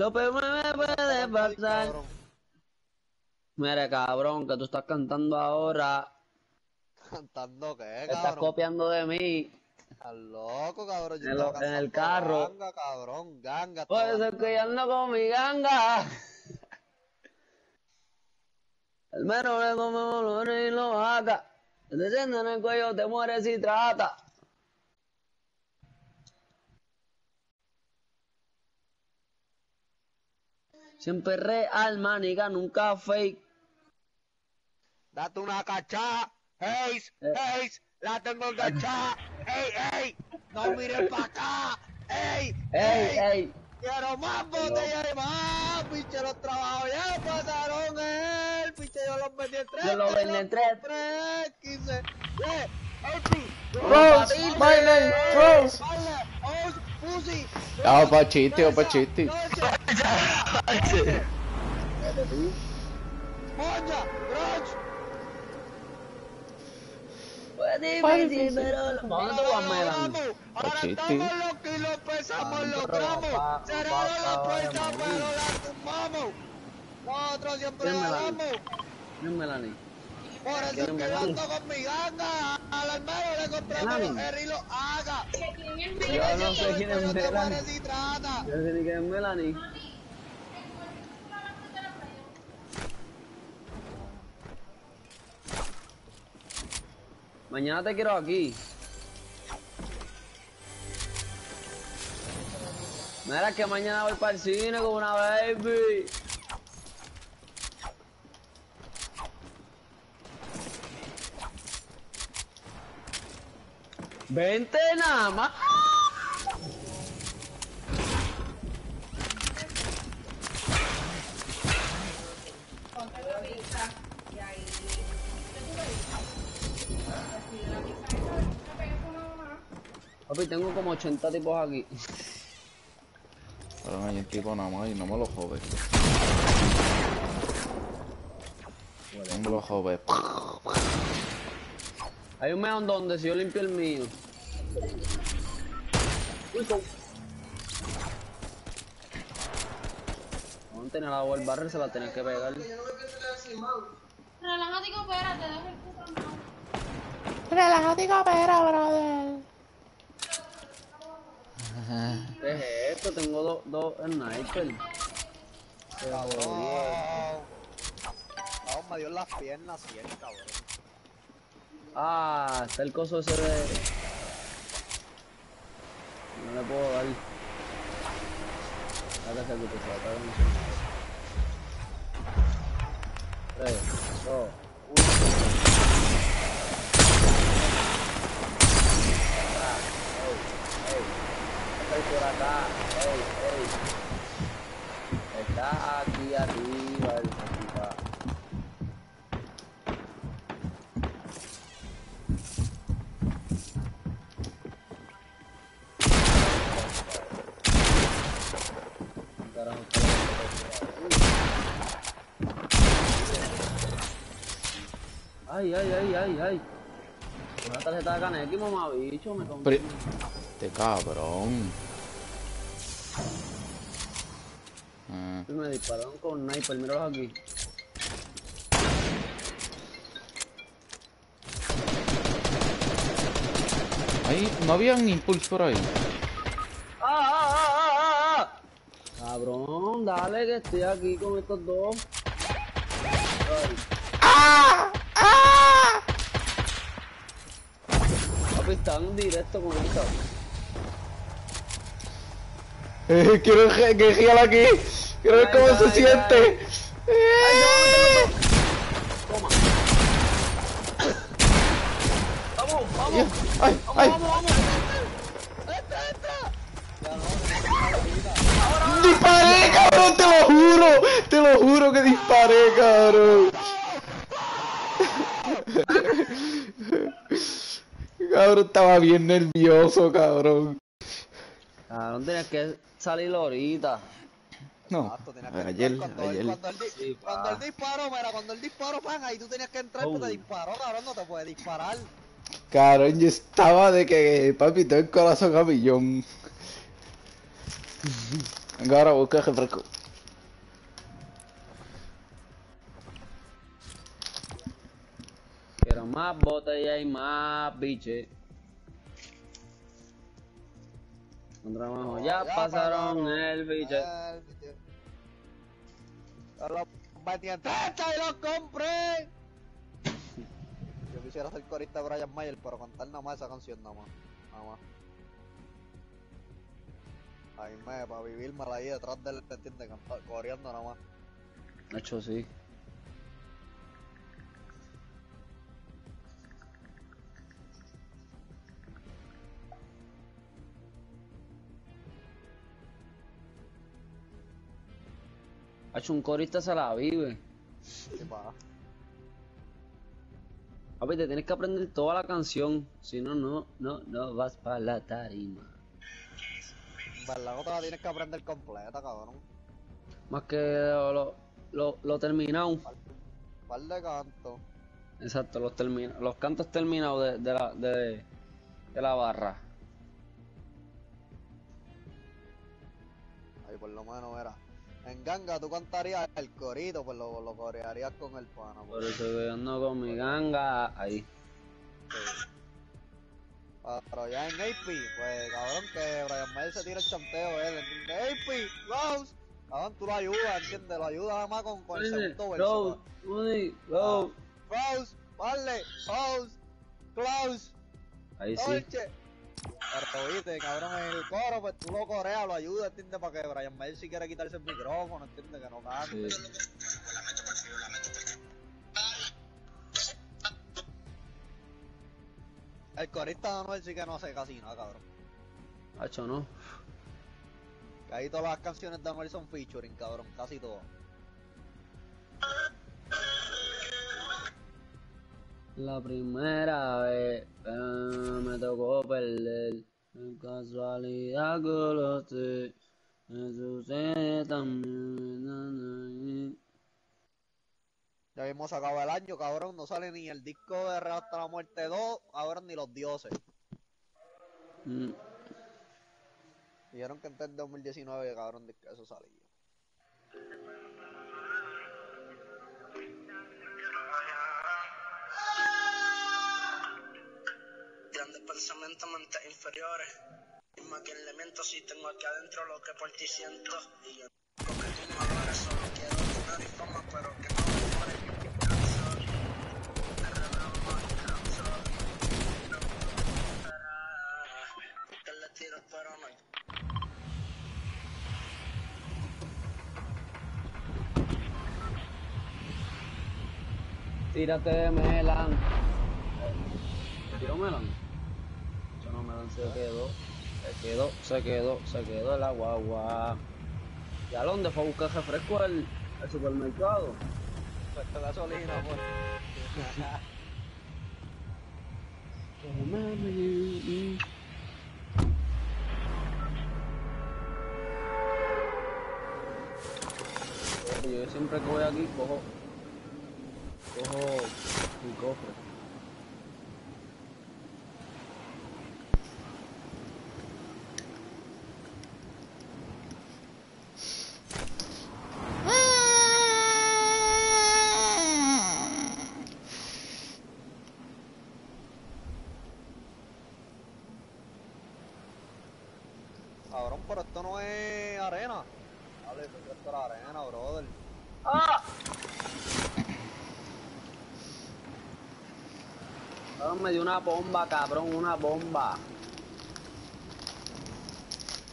Lo peor me puede pasar. Mira, cabrón, que tú estás cantando ahora. Cantando qué, Estás cabrón. copiando de mí. Estás loco, cabrón. Yo En estaba lo- en el carro. Ganga, cabrón, ganga. Por eso es que yo ando con mi ganga. El mero le come y lo haga. Te en el cuello, te mueres y trata. Siempre real, maniga, nunca fake. Date una cachá. ¡Hey! Eh. ¡Hey! ¡La tengo enganchada! ¡Ey, ey! ¡No mires para acá! ¡Ey! Ey, ey. ¡Quiero más botellas de más! ¡Pinche los trabajos ya pasaron él! ¡Pinche yo los vendí en tres! Yo los vendí en tres. tres! ¡Quince! ¡Eh! ¡Ey! Rose, my name. ¡Oh, pussy! Ah, pa' chiste, oh, pa' chiste. ¡Moña! ¡Roch! Fue difícil, pero... lo- ¿Para dónde tú vas, Melan? Ahora Chiste. estamos los kilos, pesamos los pero gramos. la pa- puerta, vamos. pero la tumbamos. Nosotros siempre ¿Quién me la ganamos. Ven, Melanie. Por eso es ¿Quién que yo ando con mi ganga. Al armero le Melanie. los herri y los haga. Yo no sé quién es Melanie. Yo no sé ni quién es Melanie. Mañana te quiero aquí. Mira que mañana voy para el cine con una baby. Vente nada más. Papi, tengo como 80 tipos aquí. Pero hay un tipo nada más y no me lo jode. No me lo jode. Hay un meón donde si yo limpio el mío. Uy, con- Vamos a tener la el barrel, se la tenés que pegar. Relájate y coopérate, deja el puto. Relájate y coopera, brother. ¿Qué es esto? Tengo dos dos snipers. Se jodió. Cabrón. Cabrón, me dio las piernas, bien, cabrón. Ah, está el coso ese de... No le puedo dar. Sácate aquí, pues, sácate aquí. Tres, dos, uno. Acá, ey, ey. Estoy por acá, ey, ey. Está aquí arriba ay. Una tarjeta de Kaneki, mamabicho, me compré. Pero... Este cabrón. Ah, Me dispararon con sniper, míralos aquí. ahí no había un impulso por ahí. ¡Ah, ah, ah, ah, ah! Cabrón, dale que estoy aquí con estos dos. Ay. Papi, están directo con esto. Eh, quiero que, gírala aquí. Quiero ver Ay, cómo se ay, siente. Eh. Toma. Vamos, vamos. Ay, ay. Vamos, vamos. Disparé, cabrón, te lo juro. Te lo juro que disparé, cabrón. Cabrón, estaba bien nervioso, cabrón. Cabrón, tenías que salir ahorita. No, Exacto, tenías que ayer, cuando, ayer. Cuando, el di- Sí, cuando pa. el disparo, mira, cuando el disparo, pan, ahí tú tenías que entrar, Oh. pero te disparó, cabrón, no te puede disparar. Cabrón, yo estaba de que, papi, tengo el corazón a millón. Venga, ahora busca refresco. Más botellas y más biche. Encontramos, ya, pasaron el biche. El biche. Yo los y los compré. Yo quisiera ser corista de Brian Mayer, pero cantar nada más esa canción nada más. Nada más. Ahí me, para vivírmela ahí detrás del, ¿te entiendes? Cantar, coreando nada más. Nacho, sí. Hacho, un corista se la vive. ¿Qué pasa? Papi, te tienes que aprender toda la canción. Si no, no, no, no vas para la tarima. Verdad no te la tienes que aprender completa, cabrón. Más que lo, lo, lo, lo terminado. Par de canto. Exacto, los, termina, los cantos terminados de, de, la, de, de la barra. Ahí por lo menos era. En ganga tú cantarías el corito, pues lo, lo corearías con el pana. Por Pues. eso yo ando con mi ganga ahí. Ah, Pero ya en AP, pues cabrón que Brian Mayer se tira el chanteo él, ¿entiendes? AP, Rose, cabrón tú lo ayudas, ¿entiendes? Lo ayudas nada más con, con el segundo verso. Go, Woody, go. Rose, vale, Rose, Close, Ahí sí. Dolce. Pero viste, cabrón, en el coro, pues tú lo coreas, lo ayudas, ¿entiendes? Para que Brian Mayer si quiere quitarse el micrófono, ¿entiendes? Que no cante. Sí. El corista de Anuel sí que no hace casi nada, cabrón. Hacho, no. Que ahí todas las canciones de Anuel son featuring, cabrón, casi todas. La primera vez me tocó perder. En casualidad que lo sé. Me sucede también. Ya mismo se acaba el año, cabrón, no sale ni el disco de Real hasta la muerte 2, cabrón, ni los dioses. Mm, Dijeron que antes del 2019, cabrón, de que eso salía. Pensamientos, mentes inferiores. Misma que elemento si tengo aquí adentro lo que por ti siento. Y yo que tú me adores, solo quiero dinero y fama, pero que no me muere. I'm. No. Que le tiro, pero no Tírate de Melan. ¿Tiró Melan? Se quedó. Se quedó, se quedó, se quedó el agua, agua. ¿Y a dónde fue a buscar refresco al, al supermercado? Pues gasolina, pues. Yo siempre que voy aquí cojo, cojo mi cofre. Cabrón, pero esto no es arena. Dale, porque esto era arena, brother. Cabrón, me dio una bomba, cabrón, una bomba.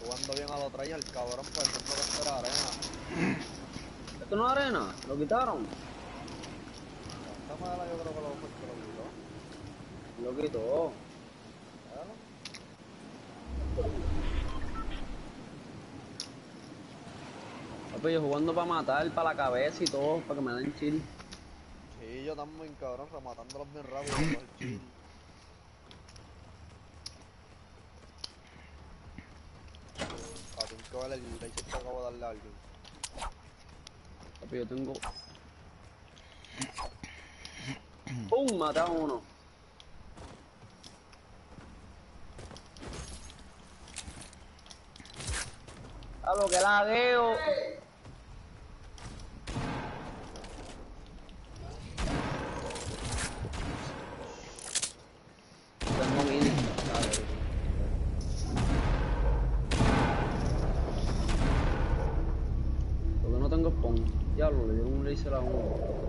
Jugando bien a lo traía el cabrón, pues pensando que esto era arena. ¿Esto no es arena? ¿Lo quitaron? Yo creo que lo fue que lo quitó. Lo quitó. Claro. Papi, yo jugando para matar, para la cabeza y todo, para que me den chill. Sí, yo también, cabrón, rematándolos bien rápido. con el chill. Ah, tengo que ver el rey que acabo de darle a alguien. Papi, yo tengo... ¡Pum! Maté a uno. A lo que lagueo. Tengo mini. Dale. Porque no tengo spawn. Diablo, le dieron un laser a uno.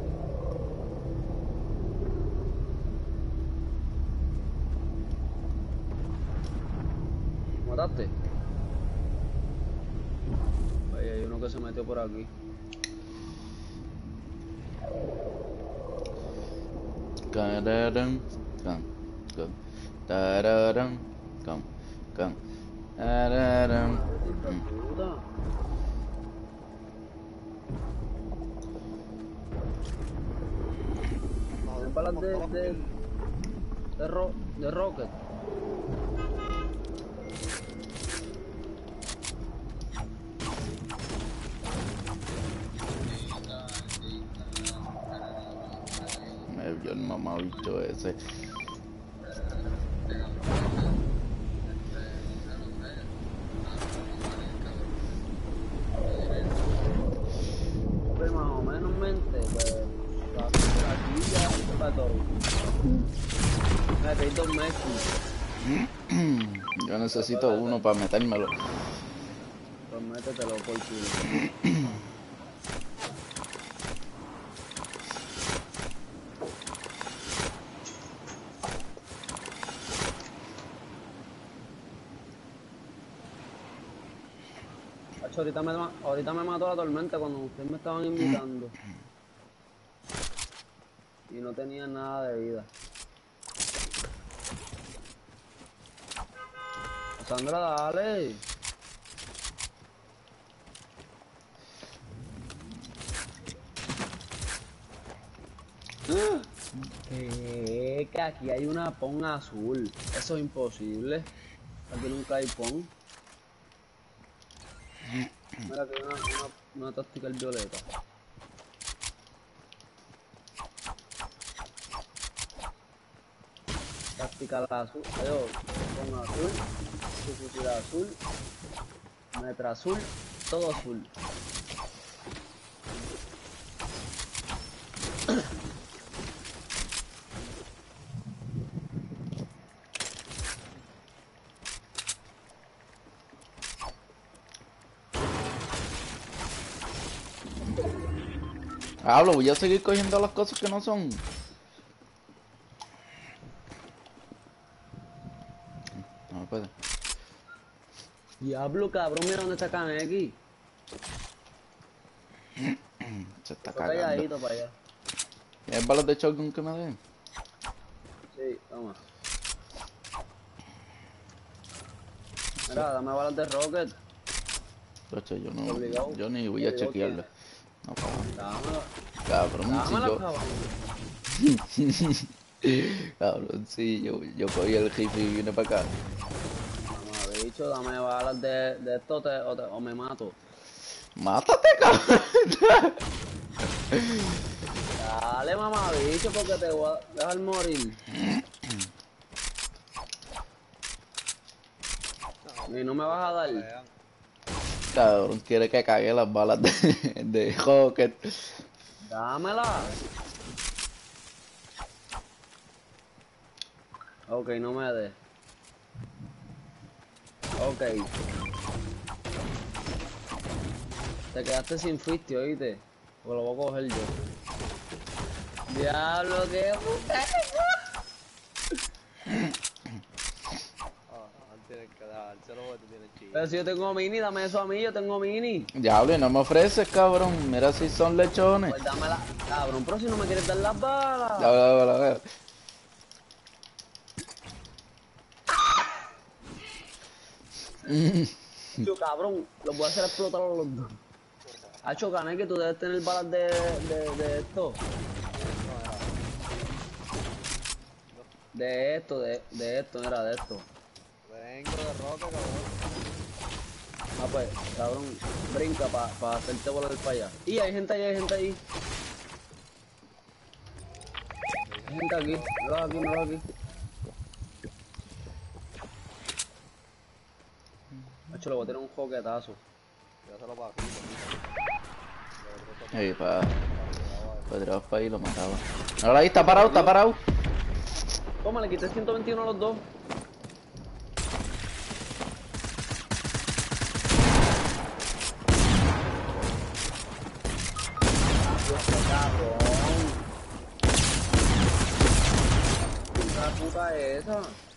¿Mataste? Ahí hay uno que se metió por aquí. Tararán, cam, cam, tararán, cam, cam, tararán, mm. Puta. ¿Tienen balas de, de, de, ro, de rocket? Mamabicho ese. Pues más o menos mente, pues aquí ya se va todo. Me pedí dos meses. Yo necesito uno para metérmelo. Pues métetelo por culo. Hacho, ahorita me, mató la tormenta cuando ustedes me estaban invitando. Y no tenía nada de vida. Sandra, dale. Que aquí hay una pon azul. Eso es imposible. Aquí nunca hay pon. Mira hay una, una, una táctica violeta. Táctica azul. Adiós. Pon azul. Su fusil azul. Metra azul. Todo azul. Hablo, voy a seguir cogiendo las cosas que no son. No me puede. Diablo, cabrón, mira dónde está Kaneki. Se está cagando. calladito para allá. ¿Tienes balas de shotgun que me den? Sí, toma. Mira, dame balas de rocket. Ocho, yo no, yo ni voy a chequearle. No, cabrón. Dámela. Cabrón, si Dámela, yo, cabrón. cabrón, si yo, yo cogí el jefe y vine para acá. Mamá, bicho, dame balas de, de esto te- o, te- o me mato. Mátate, cabrón. Dale, mamá, bicho, porque te voy a dejar morir. Y no me vas a dar. Cabrón, quiere que cague las balas de, de Rocket. Dámela. Ok, no me des. Ok. Te quedaste sin 50, oíste. Pues lo voy a coger yo. Diablo, qué puta. Ah, no tienen que dejárselo porque tienen chile. Pero si yo tengo mini, dame eso a mí, yo tengo mini. Diablo, y no me ofreces, cabrón. Mira si son lechones. Pues dámela. Cabrón, pero si no me quieres dar las balas. Ya, ya, ya, ya. Yo, cabrón, los voy a hacer explotar a los dos. Hacho, gané que tú debes tener balas de, de, de esto. De esto, de, de esto, no era de esto. Vengo de roca, cabrón. Ah, pues, cabrón, brinca para hacerte volar para allá. Y hay gente ahí, hay gente ahí. Hay gente aquí, míralo aquí, míralo aquí. Hacho, le voy a tirar un joquetazo. Ya se lo bajé. Ahí, pa. Pues tirabas para ahí y lo mataba. Ahora ahí está parado, está parado. Toma, le quité 121 a los dos. Dios, qué cabrón. ¿Qué la puta es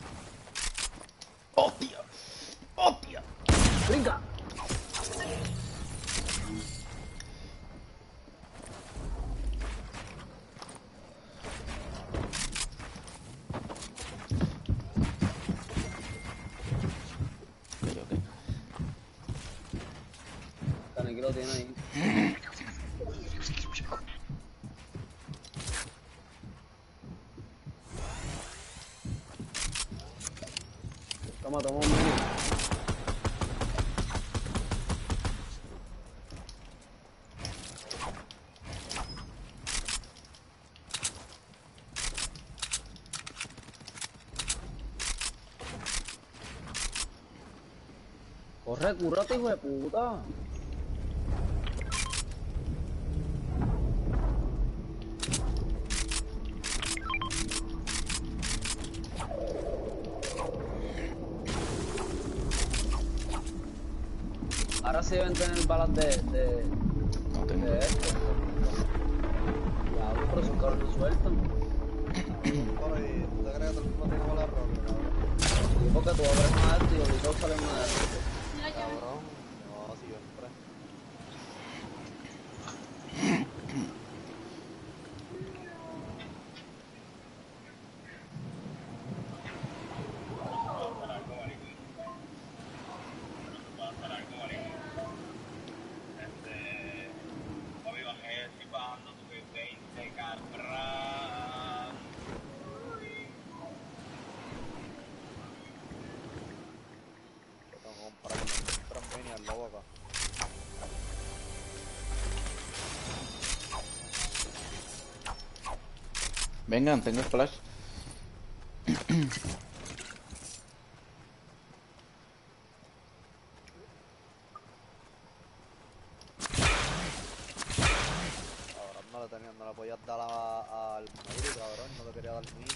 Cúrate, hijo de puta.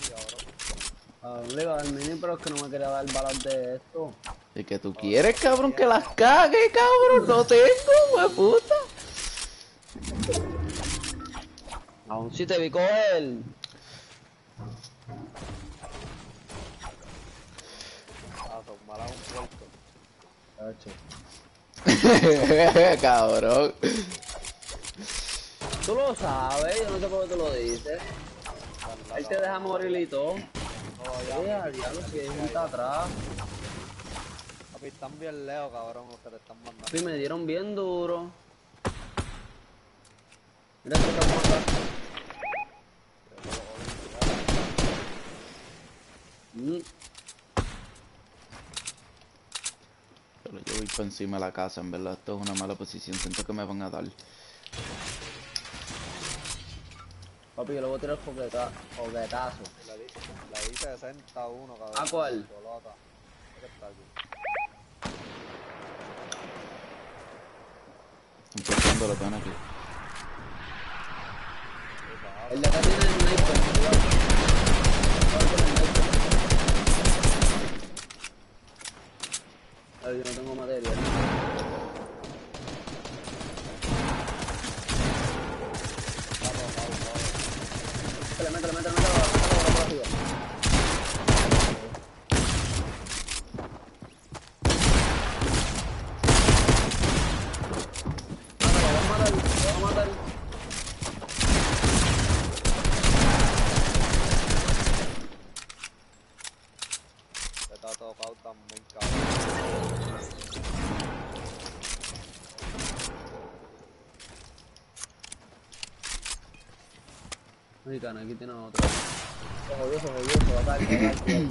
Cabrón. A ver, le iba a dar mini, pero es que no me quería dar balas de esto. ¿Y que tú quieres, cabrón, que las cague, cabrón? No tengo, we puta. Aún si te vi coger. Ah, son malas un puerto. cabrón. Tú lo sabes, yo no sé por qué tú lo dices. Él te deja morir y todo. A diablo, si hay gente atrás. Papi, están bien lejos, cabrón, los que te están mandando. Sí, me dieron bien duro. Mira esta hermosa. Mm, Pero yo voy por encima de la casa, en verdad. Esto es una mala posición. Siento que me van a dar. Papi, yo le voy a tirar fogueta, foguetazo. Le di, le di 61, cabrón. ¿A cuál? Cholota. ¿Qué está aquí? Empezando lo que van aquí. El de acá tiene el sniper, Yo no tengo material. Métele, métele, métele, métele, métele, métele, métele, métele, Mátalo, lo voy a matar, lo voy a matar. Está tocado tan muy cabrón. Mexicana, aquí tiene otro. Se jodió, se jodió, se va a caer. Cabrón,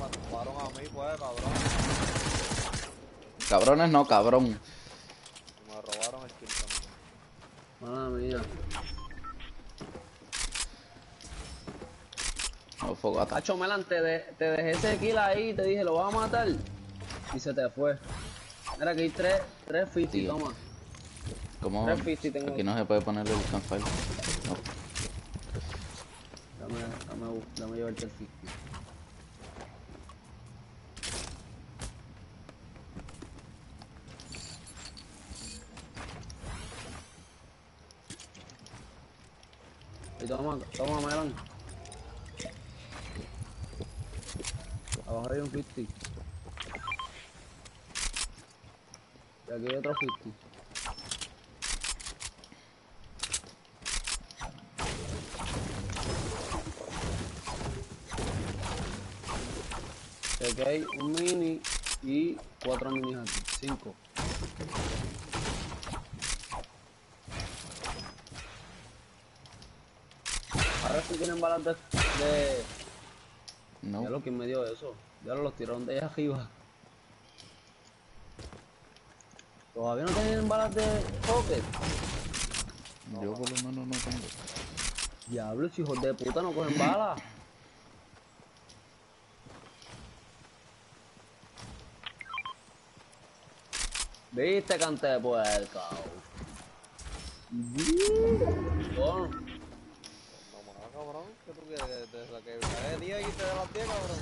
me tumbaron a mí, pues, cabrón. Cabrones no, cabrón. Me robaron el kill. Mala mía. No, fogata. Cacho Melan, te, de- te dejé ese kill ahí y te dije, lo vas a matar. Y se te fue. Mira, aquí hay tres, tres 50, Tío. toma. ¿Cómo? 350 tengo. Aquí no se puede poner el campfire. No. Dame, dame, dame llevarte el 50. Y toma, toma, Melan. Abajo hay un 50. Y aquí hay otro 50. Hay un mini y cuatro minis aquí. Cinco. Ahora sí tienen balas de... de... No. Ya lo que me dio eso. Ya los tiraron de allá arriba. Todavía no tienen balas de pocket. Yo por lo menos no tengo. Diablo, si hijos de puta no cogen balas. Viste, cante de puerca. Más, cabrón. ¿Qué tú quieres? Que cae 10 y te de las 10, cabrón.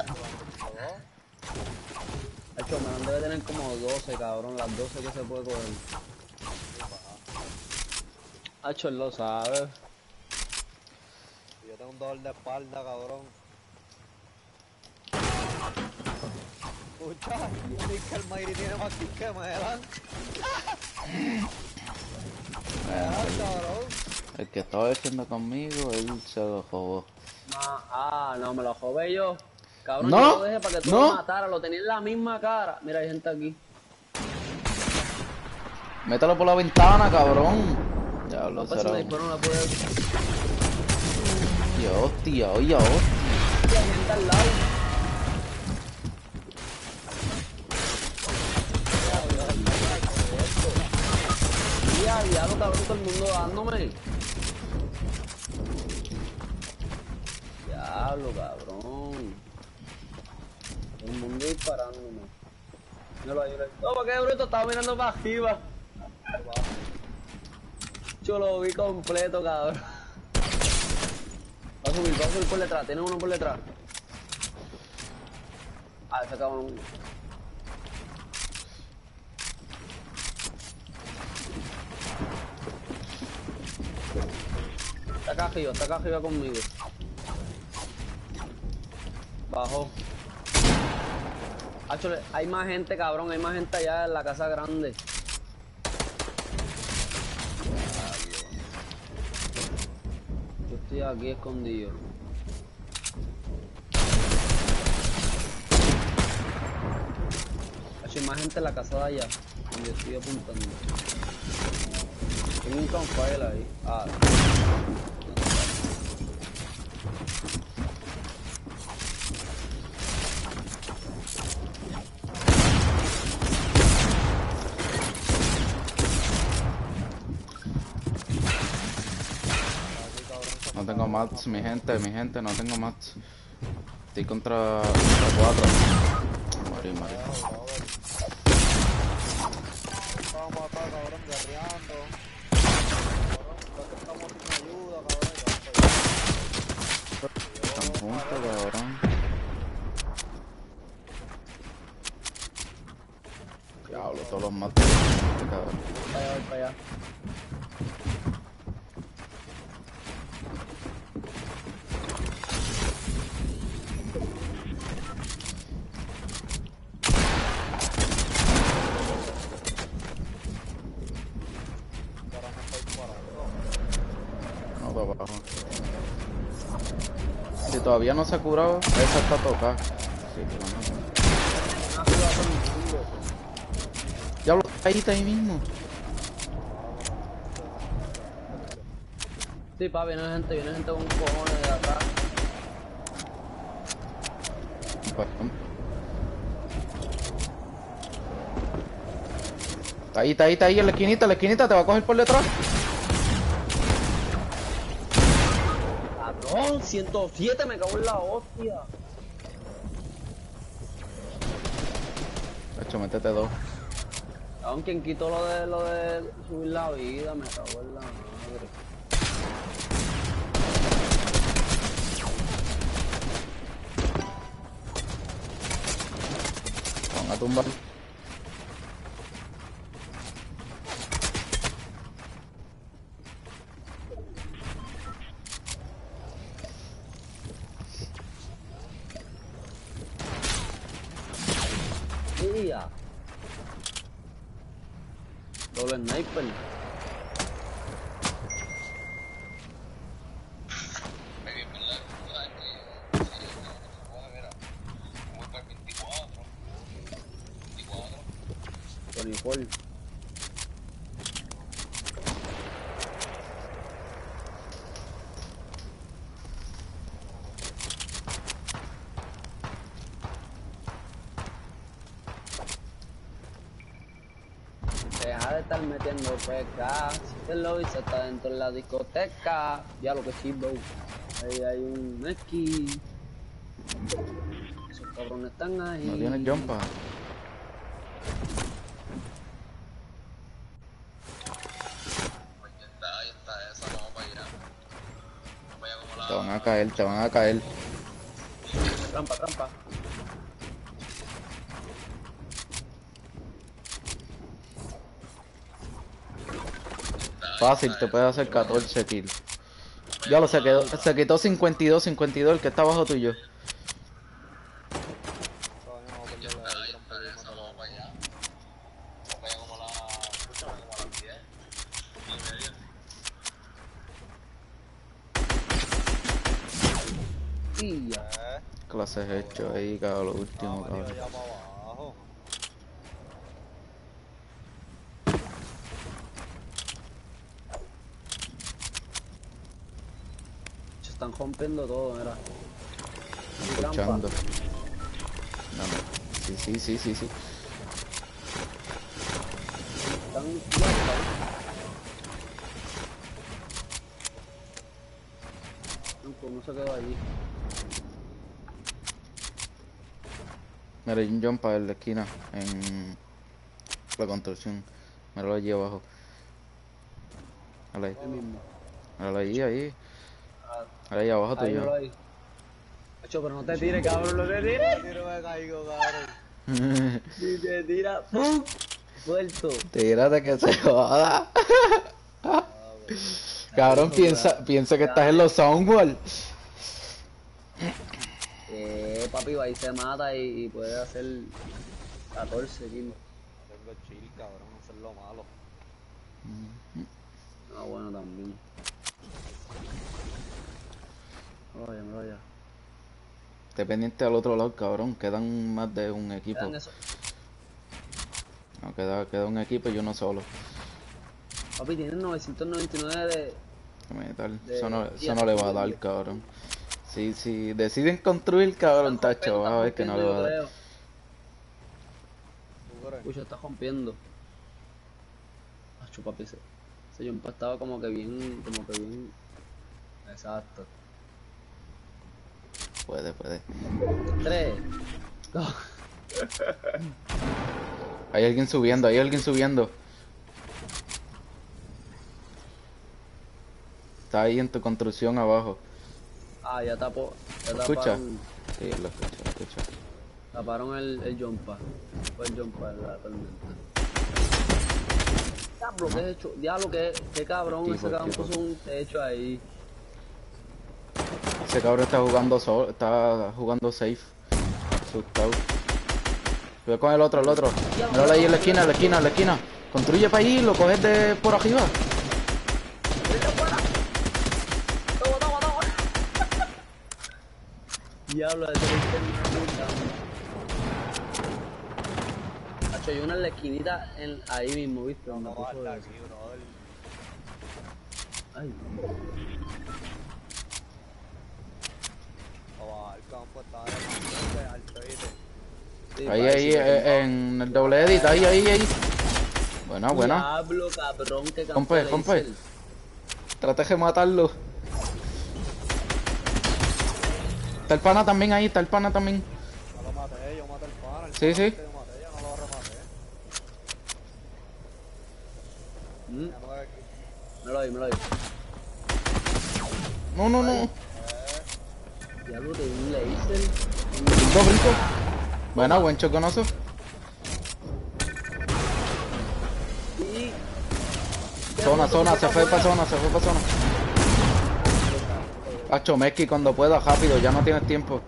¿No? hecho, me debe tener como 12, cabrón. Las 12 que se puede coger. Hacho, él lo sabe. Yo tengo un dolor de espalda, cabrón. El Mayri tiene más kill que Melan. Cabrón. El que estaba defiendo conmigo, él se lo jugó. Ah, ah, no, me lo jodé yo. Cabrón, No, yo lo dejé para que tú no. lo mataras. Lo tenía en la misma cara. Mira, hay gente aquí. Mételo por la ventana, cabrón. Ya lo será. me hostia, oye, hostia. Hay gente al lado. Todo el mundo dándome. Diablo, cabrón. Todo el mundo disparándome. Ahí, míralo ahí. Toma, qué bruto, estaba mirando para arriba. Yo lo vi completo, cabrón. Va a subir, va a subir por detrás, tiene uno por detrás. Ah, ese cabrón. Está arriba, está acá arriba conmigo. Bajo. Hay más gente, cabrón, hay más gente allá en la casa grande. Yo estoy aquí escondido. Hay más gente en la casa de allá. Donde estoy apuntando. Tengo un campfire ahí. Ah. No tengo mats, mi gente, mi gente, no tengo mats. Estoy contra, contra cuatro. Morí, morí. Estábamos acá, cabrón, guerreando. Cabrón, creo que estamos sin ayuda, cabrón. Están juntos, cabrón. Diablo, todos los mats. Este cabrón. Para allá, voy para allá. Ahora me estoy disparando. No, para abajo. Si todavía no se ha curado, esa está tocada. Sí. Diablo, ahí está ahí mismo. Sí, pa, viene gente, viene gente con cojones de atrás. Está ahí, está ahí, está ahí, en la esquinita, en la esquinita, te va a coger por detrás. 107, me cago en la hostia. De hecho, métete dos. Aún quien quitó lo de lo de subir la vida, me cago en la madre. Van a tumbar. Tía. Doble sniper. Tony Paul. Deja de estar metiendo peca. Si te lo hice, está dentro de la discoteca. Ya lo que sí, bro. Ahí hay un esquí. Esos cabrones están ahí. No tienes jumpa. Caer, te van a caer. Trampa, trampa. Fácil, te puede hacer 14 kills. Ya lo se quedó, se quitó 52, 52, el que está abajo tuyo. Todavía no vamos a perder la gran pelea, mátalo. Tía. Eh, Clases ahí, lo último, arriba, cabrón. allá para abajo. Se están rompiendo todo, mira. Escuchando. No, no. Sí, sí, sí, sí, sí. Están trampa. No, no se quedó allí. Mira, hay un jump en la esquina, en la construcción. Míralo allí abajo. Míralo ahí, míralo ahí, ahí. Ah, Míralo ahí abajo míralo ahí. Hacho, pero no te tires, cabrón, no te tires. Tiro me caigo, cabrón. Si te tira, ¡pum! Suelto. Tírate que se joda. Ah, Cabrón, piensa, piensa que estás en los soundwall. Papi, va y se mata y, y puede hacer 14 kills. Tengo chill, cabrón, no ser lo malo. Ah, bueno, también. Oye, me vaya. Esté pendiente al otro lado, cabrón. Quedan más de un equipo. Eso. No, queda, queda un equipo y uno solo. Papi, tienen 999 de. Déjame tal. De- Eso no, eso no le va a dar, cabrón. Si, si deciden construir, cabrón, tacho, vas a ver que no le va a dar. Escucha, está rompiendo. Acho, papi, ese. Ese jump estaba como que bien. Como que bien. Exacto. Puede, puede. 3. Hay alguien subiendo, hay alguien subiendo. Está ahí en tu construcción abajo. Ah, ya tapó. Ya ¿Lo escucha? taparon. Sí, lo escucho, lo escucho. Taparon el, el jumpa. Fue el jumpa de la tormenta. Diablo, qué hecho. Diablo, qué, qué cabrón. Tipo, ese cabrón tipo. puso un techo ahí. Ese cabrón está jugando solo, está jugando safe. Asustado. Ve con el otro, el otro. Míralo ahí en la esquina, en la esquina, en la esquina. Construye para allí, lo coges de por arriba. ¡Toma, toma, toma! Diablo, hice una Hacho, hay una en la esquinita en, ahí mismo, ¿viste? Donde No puso hasta aquí, brother. Ay, Abajo, el campo está de Ahí, ahí, eh, en el doble edit, ahí, ahí, ahí. Buena, buena. Diablo, cabrón, que Compe, compe. Trate de matarlo. Está el pana también ahí, está el pana también. No lo maté, yo maté al pana. el Sí, pana sí. yo maté, yo no lo rematé. Mm. Me lo doy, me lo doy. No, no, no. Ya lo tengo un laser. Brinco, brinco. Bueno, buen choconoso. Y... Zona, zona, se fue para zona, se fue para zona. Hacho, Meki, cuando pueda, rápido, ya no tienes tiempo.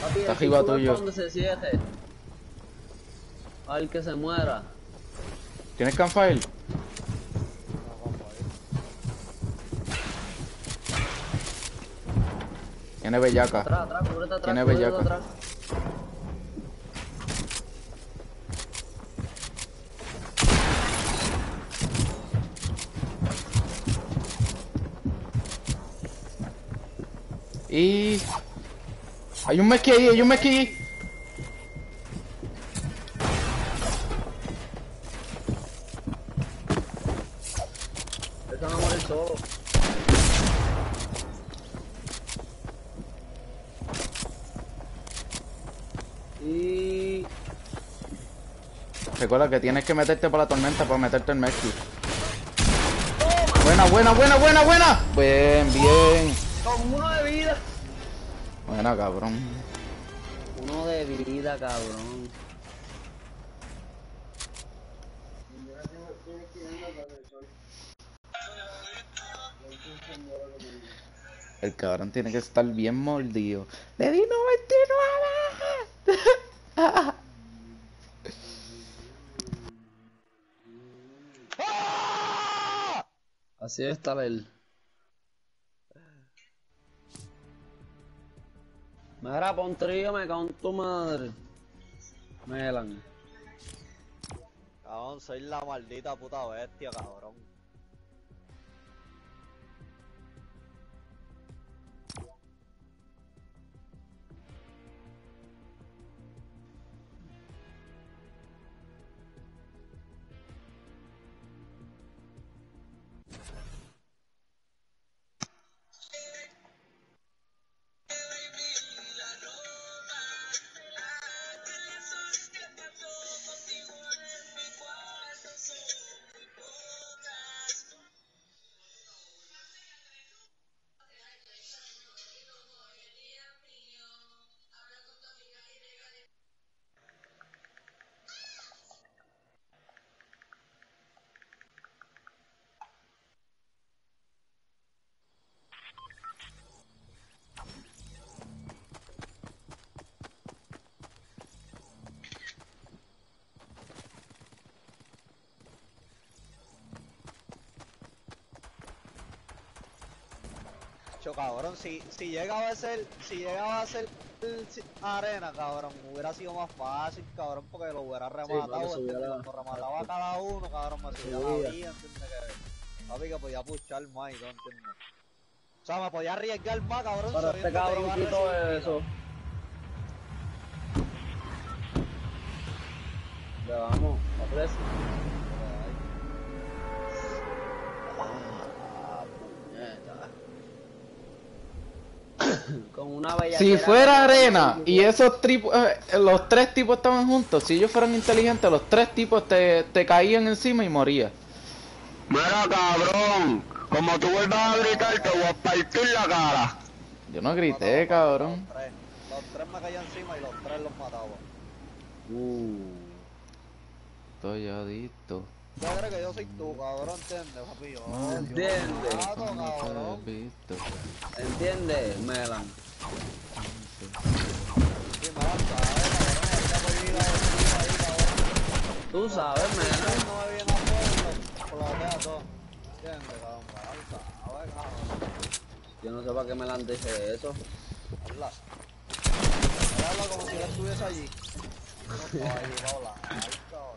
Papi, Está arriba tuyo. donde se. Al que se muera. ¿Tienes campfire? Tiene bellaca. Atrás, atrás, atrás. Tiene bellaca. Y... Hay un Meki ahí, hay un Meki ahí. Va a morir solo. Y... Recuerda que tienes que meterte por la tormenta para meterte en Meki. Buena, buena, buena, buena, buena. Bien, bien. Con uno de vida. Buena, cabrón. Uno de vida, cabrón. El cabrón tiene que estar bien mordido. Le di 99. Así debe estar él. Mira, pon trío, me cago en tu madre. Melan. Cabrón, soy la maldita puta bestia, cabrón. Cho, cabrón, si, si llegaba a ser, si llegaba a ser el si- arena, cabrón, hubiera sido más fácil, cabrón, porque lo hubiera rematado, ¿entiendes? hubiera- Cuando remataba a cada uno, cabrón, me subía la vida, ¿entiendes? Que, papi, que podía puchar más y todo, ¿entiendes? O sea, me podía arriesgar más, cabrón, Pero este cabrón a quitó eso. Ya vamos. Ah, Con una bella. Si fuera arena y esos tripos, eh, los tres tipos estaban juntos, si ellos fueran inteligentes, los tres tipos te, te caían encima y morías. Mira, cabrón, como tú vuelvas a gritar, te voy a partir la cara. Yo no grité, cabrón. Los tres, los tres me caían encima y los tres los mataba. Uh, Estoy adicto. Yo creo que yo soy tú, cabrón, ¿entiendes, papi? Yo, yo Entiende. mato, No te he cabrón. visto. ¿Entiendes, Melan? Me ahí. Tú sabes, Melan. No me viene a hacer, lo flotea todo. ¿Entiendes, cabrón? Me. Yo no sé para qué Melan dice eso. Habla. Habla como si él estuviese allí. No allí, Paula. Ay, cabrón.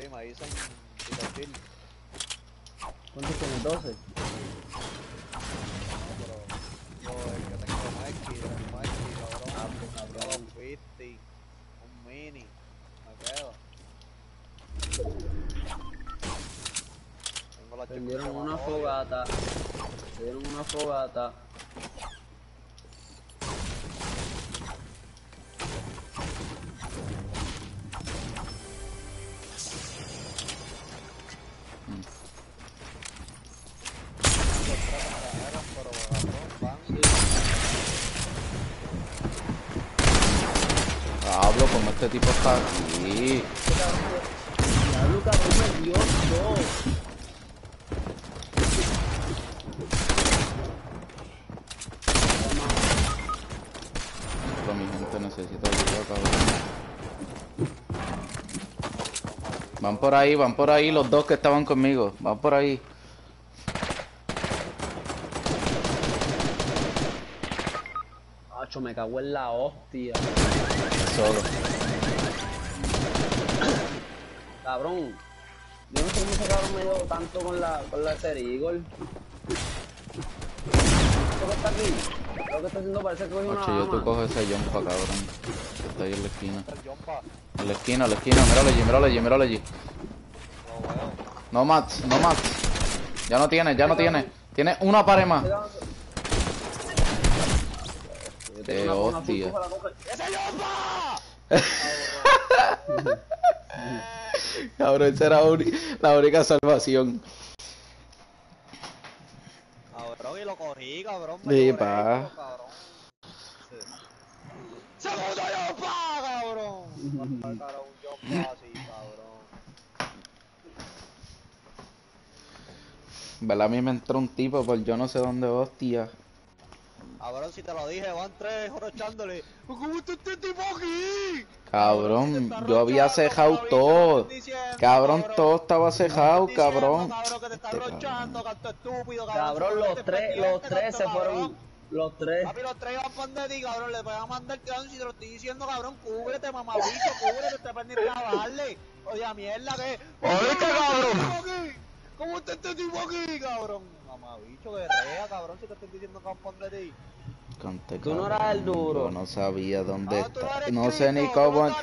Sí, me dicen Peter Phil. ¿Cuántos tienes? 12. No, pero yo el que tengo Mikey, el Mikey, cabrón. Cabrón, 50, un mini, me quedo. Tengo la Prendieron una fogata. Prendieron una fogata. Este tipo está aquí. Pero mi gente necesita ayuda, cabrón. Van por ahí, van por ahí los dos que estaban conmigo. Van por ahí. Acho, me cago en la hostia. Solo. Cabrón. Yo no sé cómo ese cabrón me dio tanto con la, con la Serigol. ¿Esto que está aquí? Lo que está haciendo parece que cogió una Ocho, yo tú cojo ese jumpa, cabrón. Que está ahí en la esquina. En la esquina, en la esquina. Míralo allí, míralo allí, míralo allí. No, weón. No mats, no mats. Ya no tiene, ya no tiene. Tiene una pared más. Yo tengo Qué una- hostia. full coja, la coge. ¡Ese! Cabrón, esa era la única salvación. Cabrón, y lo cogí, cabrón. Sí, me pa. lloré, cabrón. Sí. ¡Segundo jumpa, cabrón! Ay, cabrón, un jumpa así, cabrón. ¿Verdad? A mí me entró un tipo por yo no sé dónde, hostia. Cabrón, si te lo dije, van tres jorochándole. ¿Cómo está este tipo aquí? Cabrón, yo había cejado todo. Cabrón, todo estaba cejado, cabrón. Cabrón, Este los tres, los tres se fueron. Los tres. Papi, los tres iban por de ti, cabrón. Le voy a mandar el clown si te lo estoy diciendo, cabrón. Cúbrete, mamabicho, cúbrete, te pendiente a darle. Oye, mierda, que. ¿Oíste, cabrón? ¿Cómo está este tipo aquí, cabrón? Mamabicho, guerrea, cabrón, si te estoy diciendo por de ti. Conté, Tú no eras el duro. Yo no sabía dónde Ah, no está. No sé ni cómo. no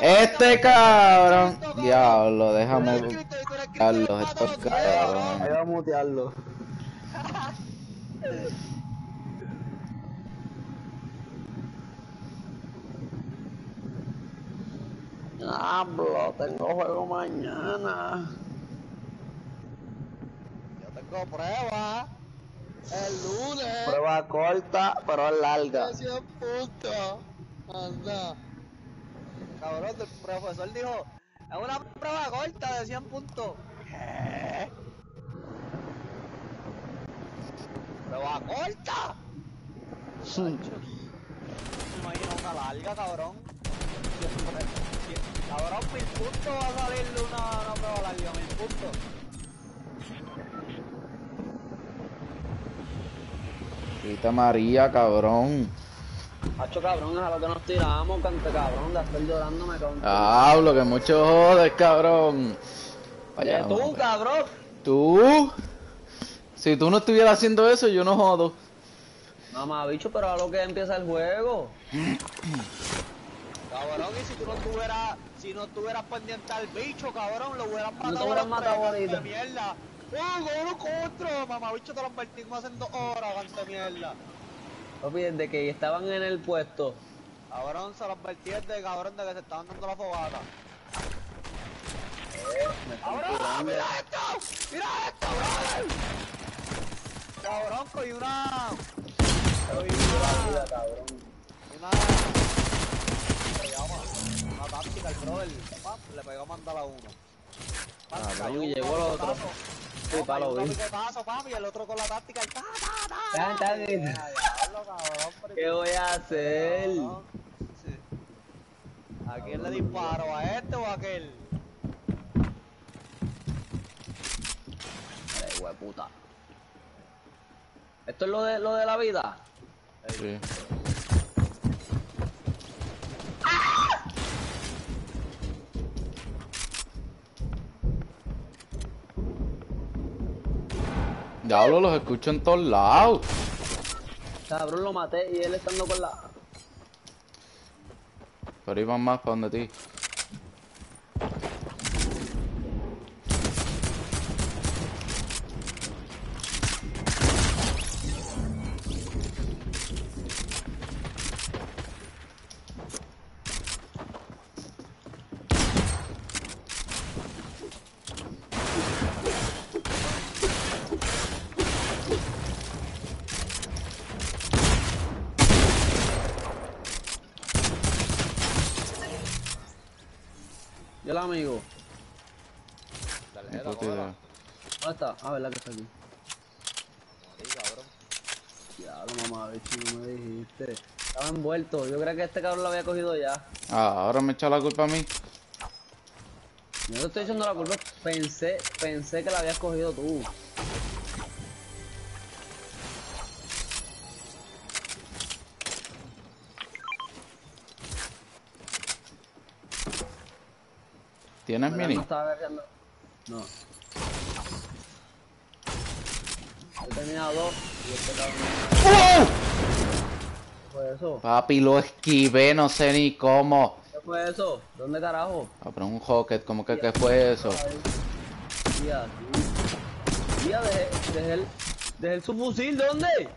Este cabrón. Diablo, déjame. Carlos, los estos cabrones. Va a mutearlo. Diablo, tengo juego mañana. Tengo prueba. El lunes. Prueba corta, pero larga. De 100 puntos. Anda. Cabrón, el profesor dijo, es una prueba corta de 100 puntos. ¿Qué? ¿Prueba corta? Me imagino una larga, cabrón. Cabrón, mil puntos va a salir una, una prueba larga, mil puntos. Grita María, cabrón. Hacho cabrón, es a lo que nos tiramos, cante cabrón, de estar llorando me cago en tu- Hablo, que mucho jodes, cabrón. Vaya, tú, hombre. cabrón. ¿Tú? Si tú no estuvieras haciendo eso, yo no jodo. Mamá, bicho, pero a lo que empieza el juego. Cabrón, y si tú no estuvieras, si no estuvieras pendiente al bicho, cabrón, lo hubieran matado. te hubieran a matado ahorita. mierda. ¡Oh, cabrón, contra! Mamá, bicho, te lo advertimos hace dos horas, cante mierda. Papi, desde que estaban en el puesto. Cabrón, se lo advertí desde cabrón de que se estaban dando la fogata. Me ¡Cabrón, mira esto! ¡Mira esto, brother! Cabrón, cogí una... Cogí una... cabrón. Una... ¿Cómo se llama? Una táctica, el brother. Le pegó a mandar a uno. Uno, llegó el otro. Sí, No, pa' lo cayó uno vi. picotazo, pam, y el otro con la táctica, ta, ta, ta, bien. ¿Qué voy a hacer? ¿A quién le disparo? ¿A este o a aquel? Eh, hueputa. ¿Esto es lo de, lo de la vida? Sí. Diablo, los escucho en todos lados. Cabrón, lo maté y él estando con la... Pero iban más para donde ti. el amigo. Dale, Ni jeta, puta cógela. idea. ¿Dónde está? Ah, ¿verdad que está aquí? Sí, cabrón. Ya, lo mamá, a ver si no me dijiste. Estaba envuelto. Yo creo que este cabrón lo había cogido ya. Ah, ahora me echa la culpa a mí. Yo no te estoy echando la culpa. Pensé, pensé que la habías cogido tú. ¿Tienes mini? No estaba agarrando. No. He terminado dos y este cabrón. ¿Qué fue eso? Papi, lo esquivé, no sé ni cómo. ¿Qué fue eso? ¿Dónde carajo? Ah, pero un hocket, ¿cómo que qué fue eso? Tía, sí. Tía, dejé, dejé el, dejé el subfusil, ¿dónde?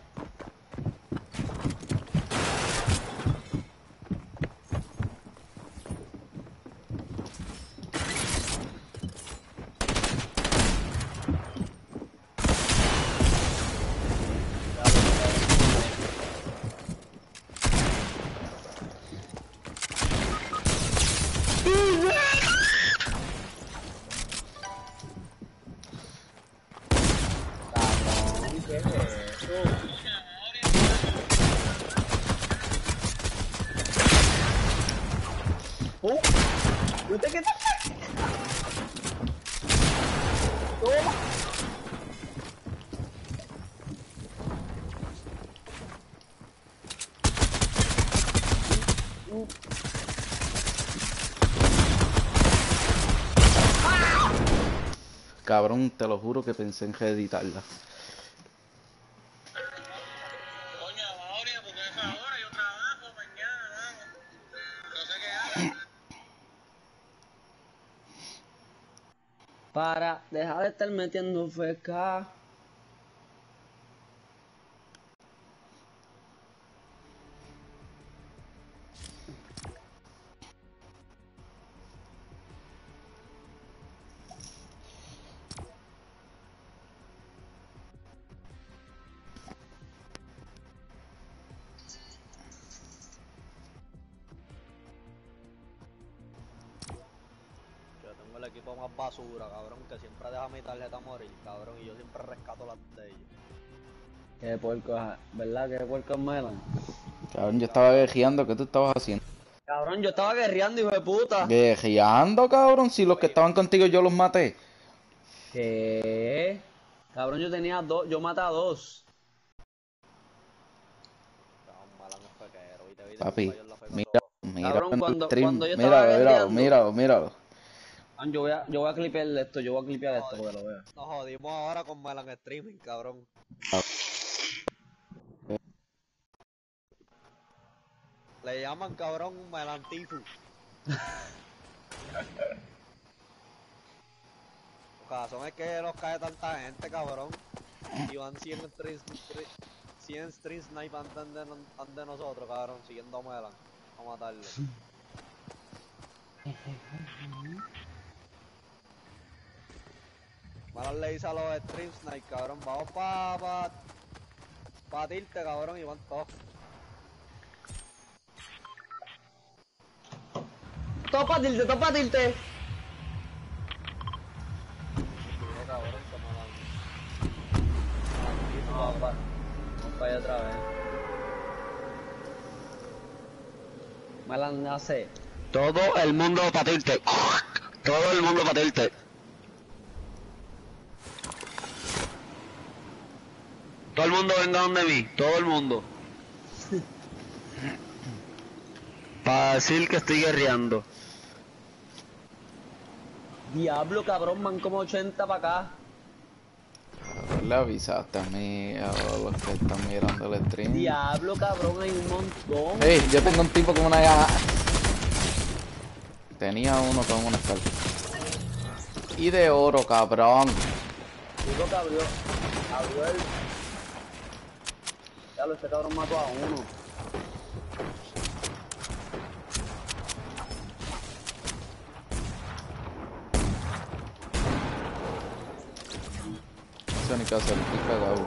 Cabrón, ¿qué es eso? ¡Oh! ¿No te quedas? ¡Toma! Cabrón, te lo juro que pensé en reeditarla. Coño, ahora, porque es ahora, yo trabajo mañana, vamos. No sé qué hago. Para dejar de estar metiendo feca. Cabrón, y yo siempre rescato las de ellos. Qué puerco, es, ¿verdad? Qué puerco es Melan. Cabrón, yo estaba guerreando, ¿qué tú estabas haciendo? Cabrón, yo estaba guerreando, hijo de puta. Guerreando, cabrón, si los que estaban contigo yo los maté. ¿Qué? Cabrón, yo tenía dos, yo maté a dos. Papi, mira, mira Cabrón, cuando- cuando yo Míralo, míralo, míralo, míralo. Ah, Yo voy a, yo voy a clipear esto, yo voy a clipear esto porque lo veo. Nos jodimos ahora con Melan Streaming, cabrón. Le llaman cabrón Melantifu. Lo razón es que los cae tanta gente, cabrón. Y van 100 streams, 100 stream snipe antes de, antes de nosotros, cabrón, siguiendo a Melan. Vamos a matarlo. Melan le dice a los stream snipe, cabrón, vamos pa, pa, pa tilte, cabrón, y van todos. ¡Topa tilte, topa tilte! Cuidado, cabrón, que Melan. Vamos para, vamos para allá otra vez. Melan hace. Todo el mundo patirte. Todo el mundo patirte. Todo el mundo venga donde mí. Todo el mundo. Para decir que estoy guerreando. Diablo, cabrón, van como 80 para acá. Le avisaste a mí, a los que están mirando el stream. Diablo, cabrón, hay un montón. Ey, yo tengo un tipo con una llama. Tenía uno con una escalpa. Y de oro, cabrón. Digo que abrió, abrió el... Diablo, este cabrón mató a uno. No sé ni hacer, estoy cagado.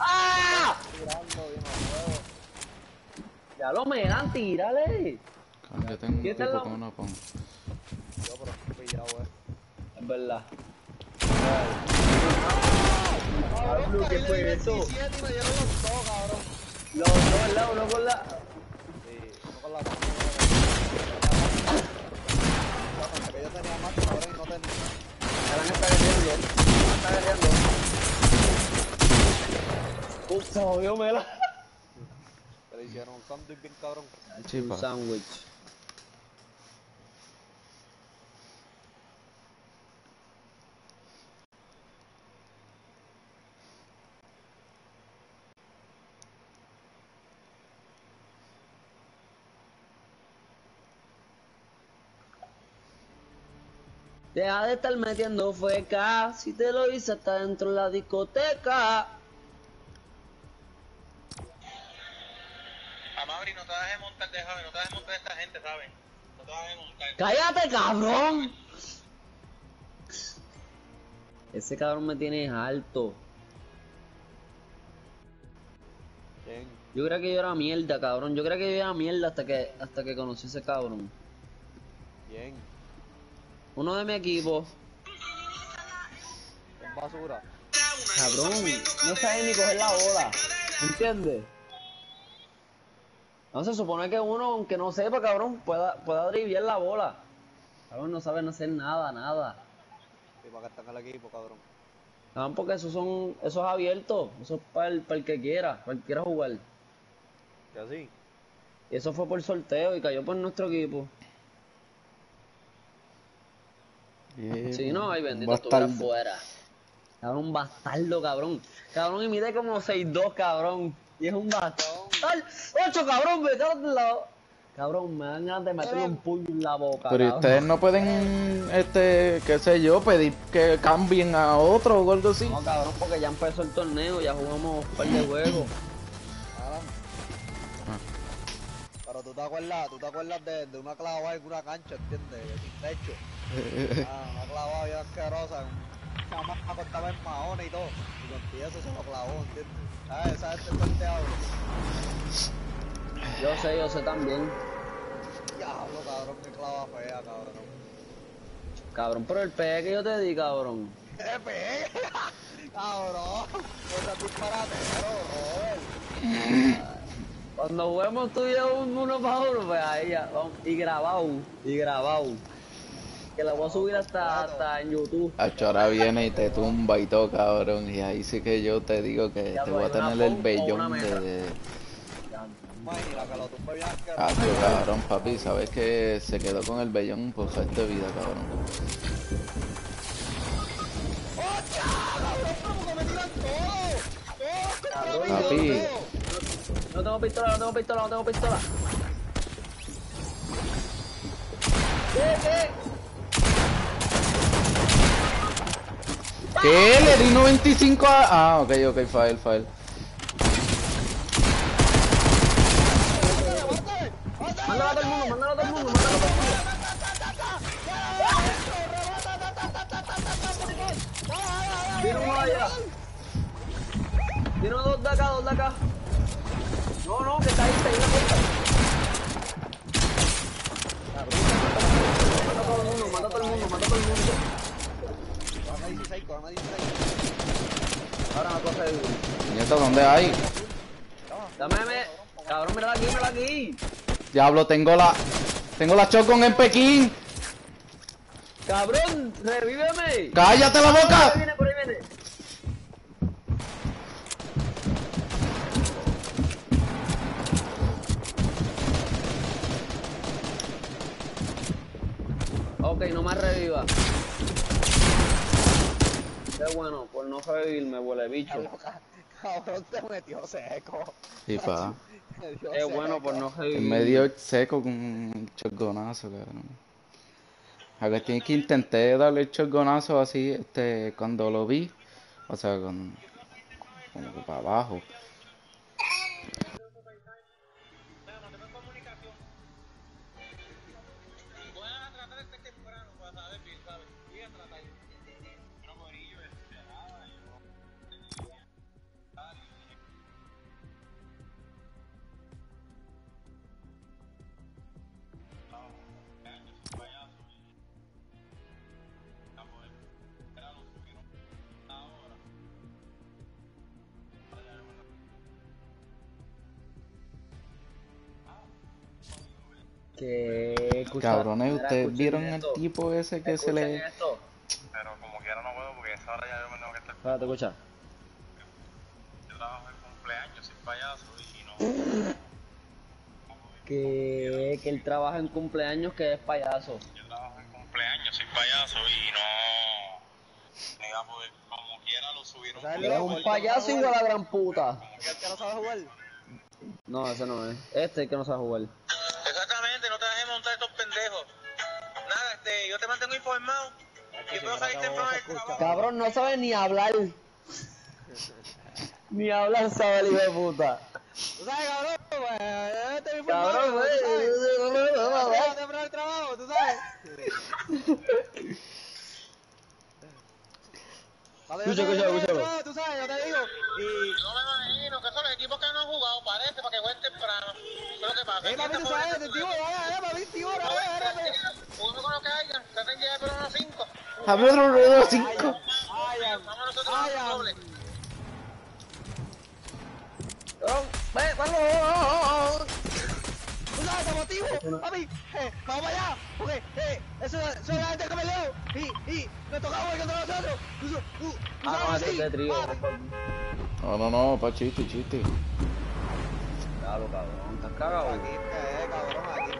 ¡Ah! Tirando bien a huevo. Diablo, Melan, tírale. Coño, Yo tengo un ¿Quién está tipo al con lado? una pon. verdad. Cabrón, Pablo, ¿qué fue eso? 27 y me dieron los dos, cabrón. Los dos al lado, uno con la. Sí, no con la mano. Que yo tenía más, cabrón, y no tenía. Está guerreando. Está guerreando. Uf, se jodió Mela. Le hicieron un sándwich bien cabrón. Un sándwich. Deja de estar metiendo feca, si te lo hice hasta dentro de la discoteca. A Mauri, no te dejes montar de joven, no te dejes montar de esta gente, ¿sabes? No te dejes montar. ¡Cállate, cabrón! Ese cabrón me tiene alto. Bien. Yo creía que yo era mierda, cabrón. Yo creía que yo era mierda hasta que hasta que conocí a ese cabrón. Bien. Uno de mi equipo, Es basura. cabrón, no sabe ni coger la bola. ¿Entiendes? No se supone que uno, aunque no sepa, cabrón, pueda, pueda driviar la bola. Cabrón, no saben hacer nada, nada. Y para en el equipo, cabrón. Cabrón, porque esos son, eso es abierto. Eso es para el, para el que quiera, para el que quiera jugar. Que así. Y eso fue por sorteo y cayó por nuestro equipo. Yeah, Sí, no, ay, bendito, bastardo. estuviera fuera. Cabrón, un bastardo, cabrón. Cabrón, y mide como 6'2, cabrón. Y es un. ¡Ay! ¡Ocho, cabrón! ¡Me cago la... Cabrón, me dan ganas de meterle un puño en la boca, Pero ¿y cabrón. ustedes no pueden, este, qué sé yo, pedir que cambien a otro o algo así. No, cabrón, porque ya empezó el torneo, ya jugamos un par de juegos. Pero tú te acuerdas, tú te acuerdas de, de una clavada en una cancha, ¿entiendes? Sin techo. Ah, una clavada bien asquerosa. Un chamaco estaba en mahones y todo. Y con eso se lo clavó, ¿entiendes? ¿Sabes? Esa gente fuerte habla. Yo sé, yo sé también. Diablo, cabrón, qué clava fea, cabrón. Cabrón, pero el pegue que yo te di, cabrón. ¡Qué pega! Cabrón, no seas disparatero, Robert. Cuando juguemos tú y yo un uno para uno, pues ahí ya, vamos. Y grabado, y grabado. Que lo voy a subir hasta, hasta en YouTube. Hacho, ahora viene y te tumba y todo, cabrón. Y ahí sí que yo te digo que Ya, te pues, voy a tener el vellón de... Hacho, cabrón, papi, sabes que se quedó con el vellón por resto de vida, cabrón. Cabrón, Papi. No tengo pistola, no tengo pistola, no tengo pistola. ¿Qué, qué? ¿Qué? Le di 95 a... Ah, ok, ok, file, file. Mándalo a todo el mundo, mándalo a todo el mundo, mándalo a todo el mundo. Viene uno allá. Dos de acá, dos de acá. No, no, que está ahí, está ahí la puerta. Mata a todo el mundo, mata a todo el mundo, mata a todo el mundo. Cojan a 16, cojan a 16. Ahora me coge el... Nieto, ¿dónde hay? Dame, me... Cabrón, mírala aquí, mírala aquí. Diablo, tengo la... Tengo la shotgun en Pekín. Cabrón, revíveme. ¡Cállate la boca! viene, por ahí viene. Ok, no más reviva. Qué bueno, por no revivirme, huele bicho. Cabrón, te metió seco. Sí, pa. Dio Qué bueno por no revivirme. medio seco con un shotgunazo, cabrón. A que tiene que intenté darle el shotgunazo así, este, cuando lo vi. O sea, con... Como que para abajo. Escucha- Cabrones, mira, ¿ustedes vieron el esto. tipo ese que se le... esto. Pero como quiera no puedo porque a esa hora ya yo me tengo que estar. Espérate, escucha. Yo trabajo en cumpleaños, soy payaso y no. Que, que él trabaja en cumpleaños que es payaso. Yo trabajo en cumpleaños, soy payaso y no. No iba a poder. Como quiera lo subieron. ¿Sabes Es un payaso igual a la gran puta. ¿El que no sabe jugar? No, ese no es. Este es el que no sabe jugar. Yo te mantengo informado. Yo puedo salir temprano del trabajo. Cabrón, no sabe ni hablar. ni hablar sabe el hijo de puta. ¿Tú sabes, cabrón? Pues, temprano al escucha. trabajo, Tú sabes, yo te digo. Y. No me imagino que son los equipos que no han jugado, parece, para que jueguen temprano. Eso es lo que pasa. ¡Eh, papi, tú sabes! Con lo que haya, se hacen llegar por unos 5. Hablo de los cinco. ¡Ay, Vamos nosotros ay, a doble. ¿Tú sabes ese motivo? Papi, eh, vamos para allá, porque eh, eso, eso es la gente que me leo y, y me toca jugar contra nosotros. Tú, tú Ah, así. No, no, no, pa' chiste, chiste. Claro, cabrón, estás cagado. Aquí es, cabrón, aquí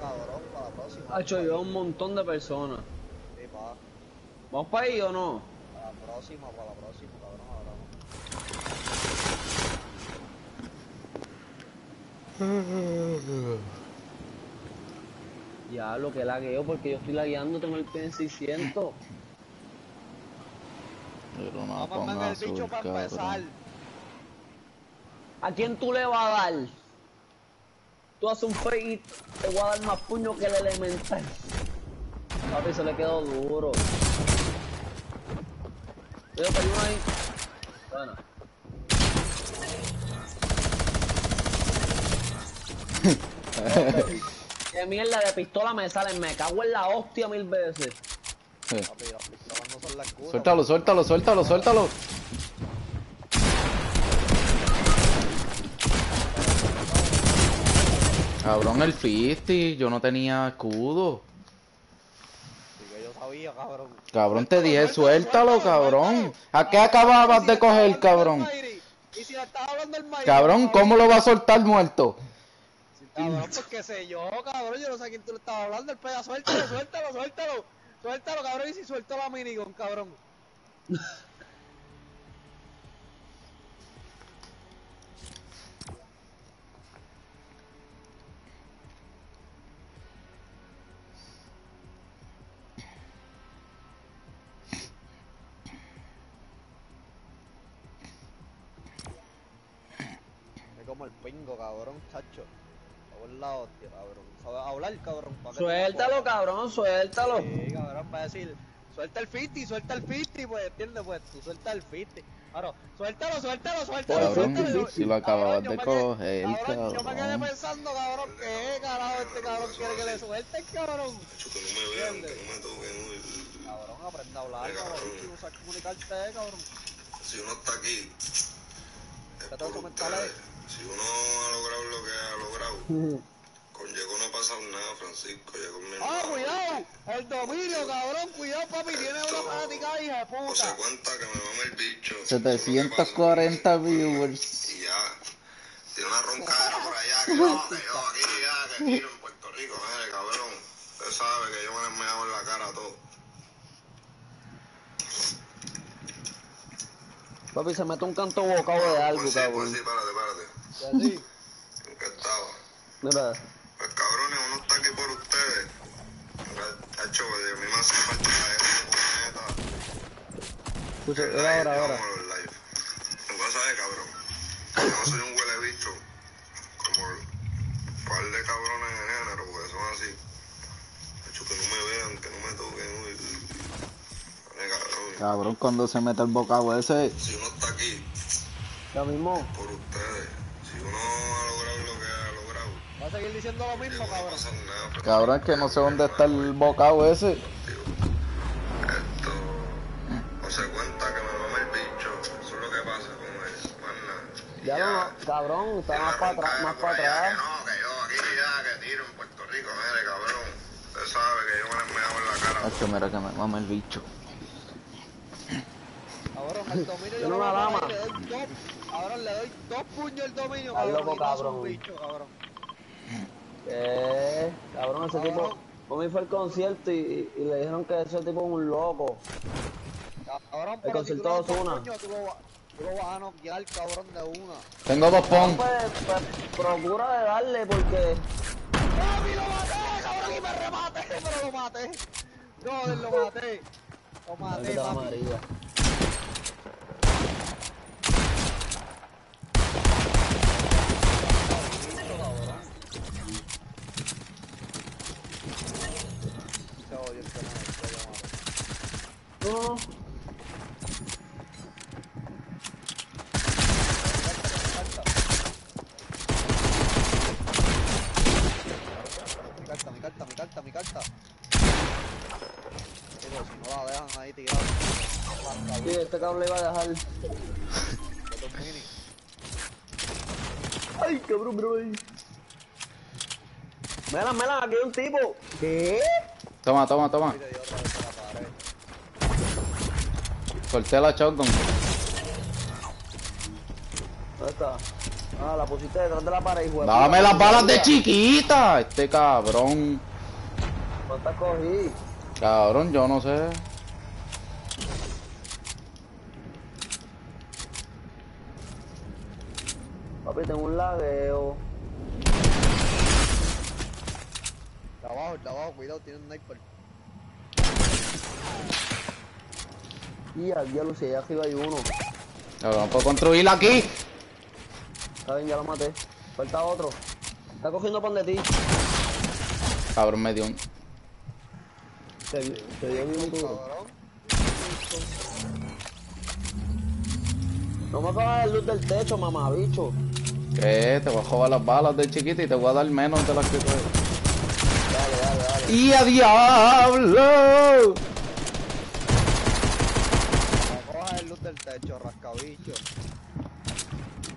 cabrón, para la próxima. Ha hecho yo un montón de personas. Sí, pa, ¿Vamos para ahí o no? para la próxima, para la próxima, cabrón, hablamos. Ya, lo que lagueo, porque yo estoy lagueando, tengo el P en 600. Pero no Vamos a el bicho para empezar. ¿A quién tú le vas a dar? Tú haces un feito, te voy a dar más puño que el elemental. Papi, se le quedó duro. Yo pedí uno ahí. Bueno. Qué mierda de pistola me sale, me cago en la hostia mil veces. Papi, las pistolas no son la excusa. Suéltalo, suéltalo, suéltalo, suéltalo. Cabrón, el 50, yo no tenía escudo. Sí, que yo sabía, cabrón. Cabrón, te dije, suéltalo, cabrón. ¿A qué acababas de coger, cabrón? Cabrón, ¿cómo lo va a soltar muerto? Cabrón, pues qué sé yo, cabrón, yo no sé a quién tú le estabas hablando, el pega, suéltalo, suéltalo, suéltalo, suéltalo, cabrón, y si suelto la minigun, cabrón. Es como el pingo, cabrón, chacho. A un lado, tío, cabrón. ¿Sabes hablar, cabrón? ¿Pa' qué te Suéltalo, cabrón, suéltalo. Sí, cabrón, para decir, suelta el 50, suelta el 50, pues, ¿entiendes? Pues tú suelta el 50. Claro, suéltalo, suéltalo, suéltalo, Cabrón, suéltalo. si lo acababas Cabrón, yo de me quedé- coger, cabrón, Yo me quedé cabrón. pensando, cabrón, ¿qué carajo este cabrón quiere que le suelte, cabrón? Hecho, que no me vean, que no me toquen. uy. Cabrón, aprende a hablar, cabrón, si no sabes comunicarte, cabrón. Si uno está aquí, es ¿Qué te por comentales? ustedes. Si uno ha logrado lo que ha logrado, con Diego no ha pasado nada, Francisco. Llegó mi ¡Ah, cuidado! El dominio, cabrón, cuidado, papi, tiene una fanática hija de No se puta. cuenta que me mame el bicho. 740 viewers. Y ya. Tiene una roncadera por allá que no, que yo aquí ya, que tiro en Puerto Rico, eh, cabrón. Usted sabe que yo me le meado en la cara a todo. Papi, se mete un canto bocado de algo, Pues sí, pues cabrón. sí, espérate, espérate. Y así. ¿En qué estaba? Mira, Pues cabrones, uno está aquí por ustedes. Hacho, a mí me hace falta la escucha, El ahora, ahora. vamos a los live. Tú vas a ver, cabrón. Yo no soy un huele bicho. Como un par de cabrones en género, porque son así. Hacho, que no me vean, que no me toquen. Uy, cabrón. Cabrón, cuando se mete el bocado ese. Si está aquí Ya mismo. por ustedes, si uno ha logrado lo que ha logrado, Va a seguir diciendo lo mismo, no cabrón. pero- Cabrón, es que no sé dónde está el bocado ese. Esto, no se cuenta que me mama el bicho. Eso es lo que pasa con él. Nada. Ya no, cabrón, está más para atrás, más para atrás. Que no, que yo aquí ya, que tiro en Puerto Rico, Hacho, mira que me mama el bicho. Cabrón, el dominio Tiene yo lo una voy a dama. Coger y le doy dos. Cabrón, le doy dos puños el dominio, cabrón. loco, cabrón. un bicho, cabrón. ¿Qué? Cabrón, ese tipo. Cabrón. Conmigo fue el concierto y, y le dijeron que ese tipo es un loco. Cabrón, tú concierto puños, tú lo vas- a noquear, cabrón, de una. Tengo dos pon. Pues, pues, procura de darle porque. ¡Papi, lo maté, cabrón! Y me rematé, pero lo maté. Brother, lo maté. Lo maté, papi. María. Se odia el tema este, yo carta, mi carta, mi carta, mi carta. Digo, si no la dejan ahí tirada. Sí, este cabrón le iba a dejar. Ay, cabrón, bro. Melan, Melan, aquí hay un tipo. ¿Qué? Toma, toma, toma le dio otra vez a la pared. Corté la shotgun. ¿Dónde está? Ah, la pusiste detrás de la pared, hijo Dame las balas de chiquita. Este cabrón. ¿Cuántas cogí? Cabrón, yo no sé. Papi, tengo un lagueo. De abajo, de abajo, cuidado, tiene un sniper. Y al diablo, si allá arriba hay uno. Cabrón, puedo construir aquí. Está bien, ya lo maté. Falta otro. Está cogiendo pan de ti. Cabrón, me dio un. Te, te dio bien duro. No me apagas la luz del techo, mamabicho. ¿Qué? Te voy a joder las balas de chiquita y te voy a dar menos de las que coges. Dale, dale, dale. ¡Y a diablo! No cojas el luz del rascabicho.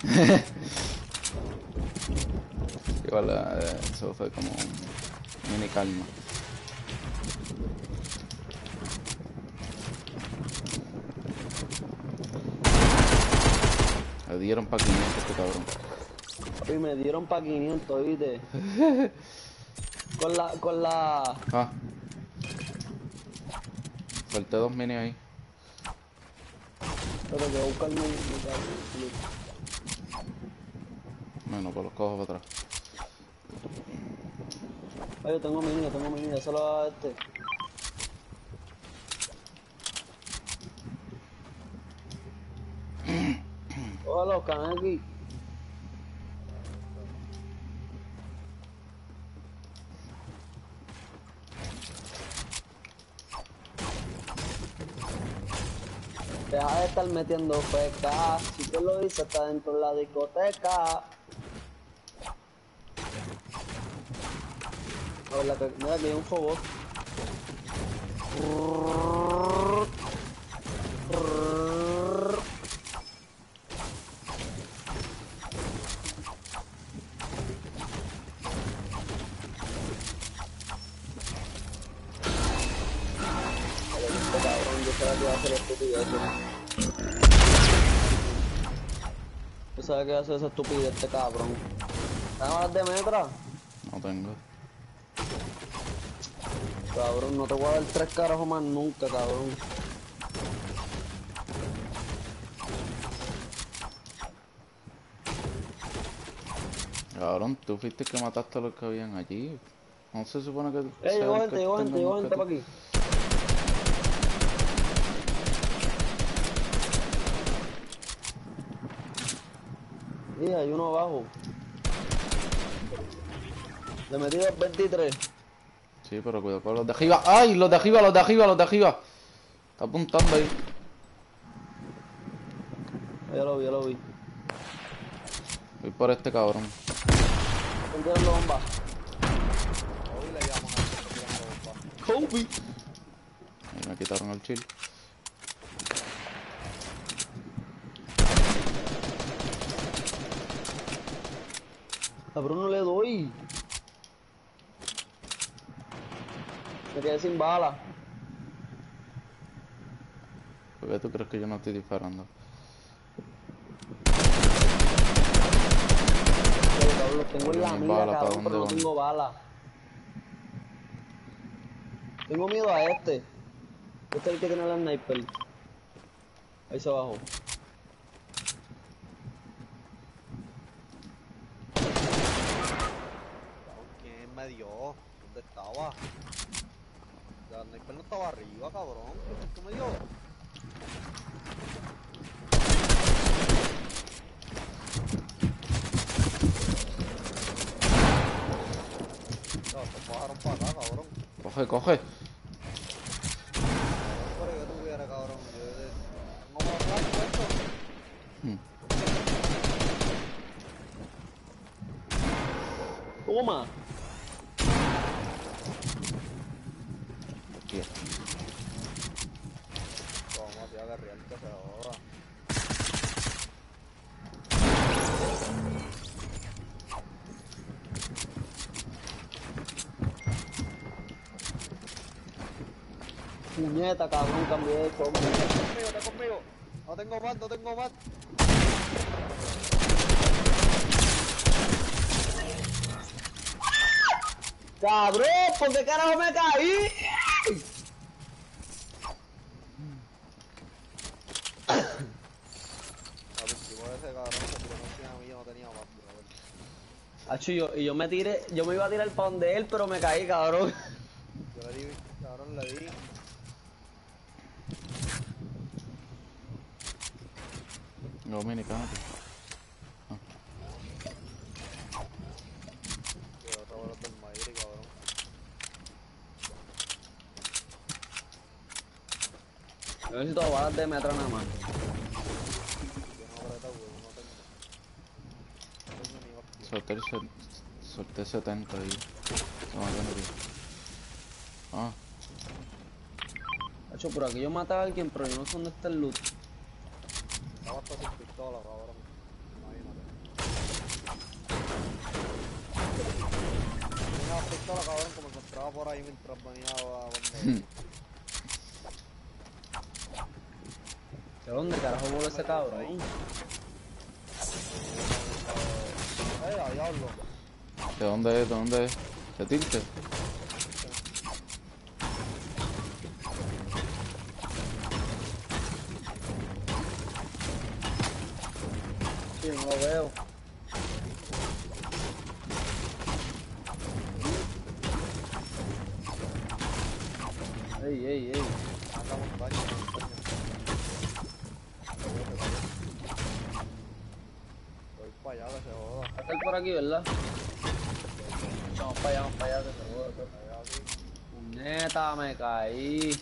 Igual, eh, eso fue como un mini calma. Le dieron pa' 500 este cabrón. Papi, me dieron pa' 500, ¿viste? con la, con la... Ah. Solté dos mini ahí. Pero que voy a buscar mi... mi cable. Bueno, pues los cojo para atrás. Ay, yo tengo mini, yo tengo mini, eso lo da este. Hola, Kaneki. Deja de estar metiendo feca. Si tú lo dices, está dentro de la discoteca. A ver, la que, mira que hay un robot. Sabía que hacer esa estupidez este cabrón. ¿Están balas de metra? No tengo. Cabrón, no te voy a dar tres carajos más nunca, cabrón. Cabrón, tú fuiste que mataste a los que habían allí. No se supone que. Sea llegó gente, llegó gente, llegó gente para aquí. Sí, hay uno abajo. Le metí los 23. Sí, pero cuidado con los de arriba. ¡Ay! Los de arriba, los de arriba, los de arriba. Está apuntando ahí. Ya lo vi, ya lo vi. Voy por este cabrón. La bomba. Hoy le íbamos a hacer tirando bomba. Kobe. Ahí me quitaron el chill. Cabrón, no le doy. Me quedé sin bala. ¿Por qué tú crees que yo no estoy disparando? Pero, cabrón, tengo en la mira, pero no tengo bala. Tengo miedo a este. Este es el que tiene la sniper. Ahí se bajó. ¿Quién me dio? ¿Dónde estaba? La sniper no estaba arriba, cabrón. ¿Qué me dio? No, se bajaron para acá, cabrón. Coge, coge. Pero yo tuviera, cabrón. Yo de-. Hmm. Toma. Aquí. Toma, tío, agarrear que se joda. Puñeta, cabrón, cambié de combo. conmigo, está conmigo. No tengo más, no tengo más. Cabrón, ¿por qué carajo me caí? A ver, si voy a ese cabrón que tiró encima mía no tenía más, brother. Hacho, yo, y yo me tiré, yo me iba a tirar para donde él, pero me caí, cabrón. Yo le di, cabrón, le di. Dominicano. Cabrón. Yo necesito balas de metro nada más. Yo no apreta, güey, no tengo. No tengo ni hostia. Solté, el se- solté 70 ahí. No, yo no vi. Ah, Hacho, por aquí yo maté a alguien, pero yo no sé dónde está el loot. Estaba hasta sin pistola, cabrón. Imagínate. Tenía una pistola, cabrón, como encontraba por ahí mientras venía a. ¿De dónde carajo voló ese cabrón? ¡Eh, diablo! ¿De dónde es? ¿De dónde es? ¿De Tilte? Sí, no veo. Ey, ey, ey. Anda montaña, montaña. Voy para allá, que se joda. Está él por aquí, ¿verdad? Vamos para allá, vamos para allá, que se joda. que- Allá, sí. Puñeta, me caí.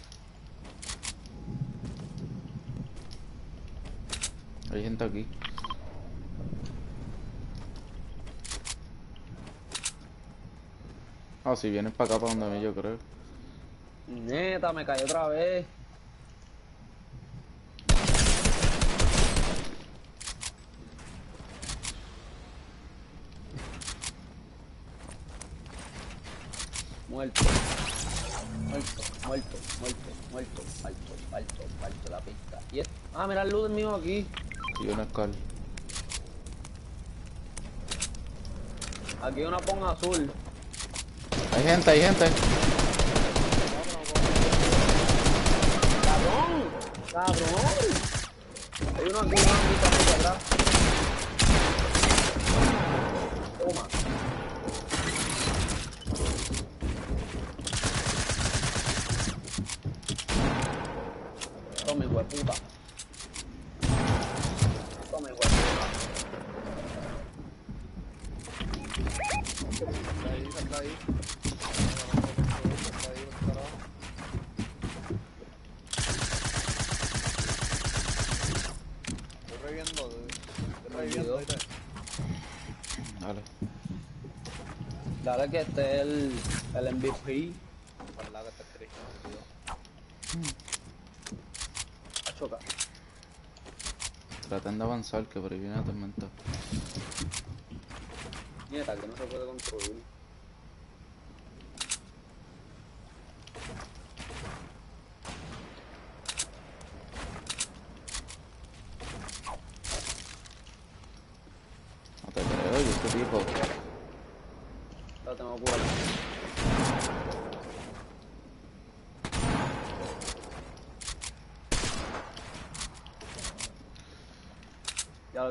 Aquí. Ah, si vienes para acá, para donde mí, yo creo. Neta, me caí otra vez. Muerto. Muerto, muerto, muerto, muerto, muerto, muerto, muerto la pista. Ah, mira el loot mío aquí. Y una Scar. Aquí una ponga azul. Hay gente, hay gente. ¡Cabrón! ¡Cabrón! Hay uno aquí, uno aquí, aquí atrás. Toma. Toma, hijo de puta. Toma, hijo de puta. Está ahí, está ahí. Está ahí, por carajo. Estoy reviviendo, estoy reviviendo, ¿viste? Dale. Dale que este es el, el MVP. Verdad que está triste, tío. A chocar. Traten de avanzar, que por ahí viene la tormenta. Nieta, que no se puede construir. este tipo. Lo tengo curado. Ya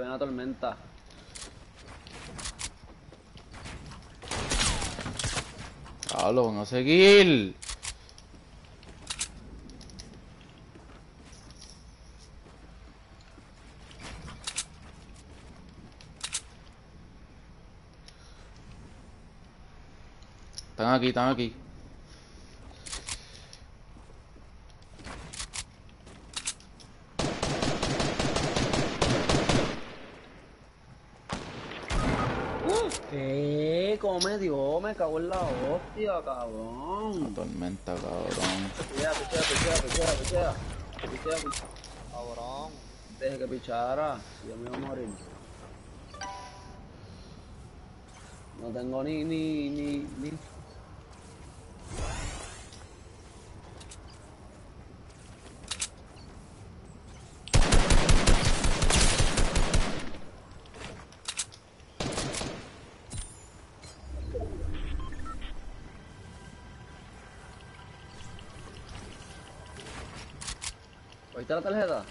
van a seguir. Están aquí, están aquí. ¿Cómo me dio? Me cago en la hostia, cabrón. Tormenta, cabrón. Pichea, pichea, pichea, pichea, pichea. Pichea, pichea. Cabrón. Deje que pichara. Yo me iba a morir. No tengo ni, ni, ni, ni. La tarjeta?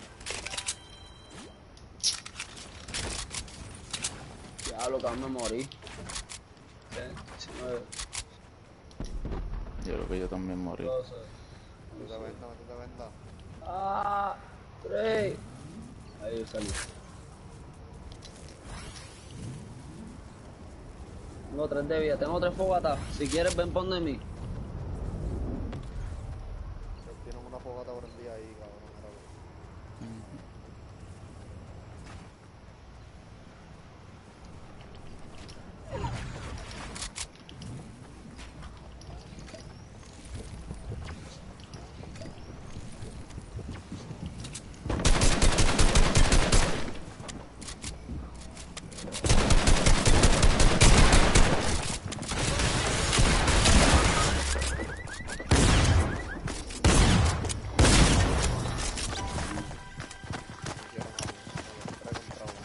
Diablo, que me morí. Eh, 19, Yo creo que yo también morí. 12. No te venda, no te venda. Ah, 3. Ahí yo salí. Tengo 3 de vida, tengo 3 fogatas. Si quieres, ven pon de mí. Tienen una fogata prendida ahí, cabrón. míralo. Hicieron algo, tres contra uno.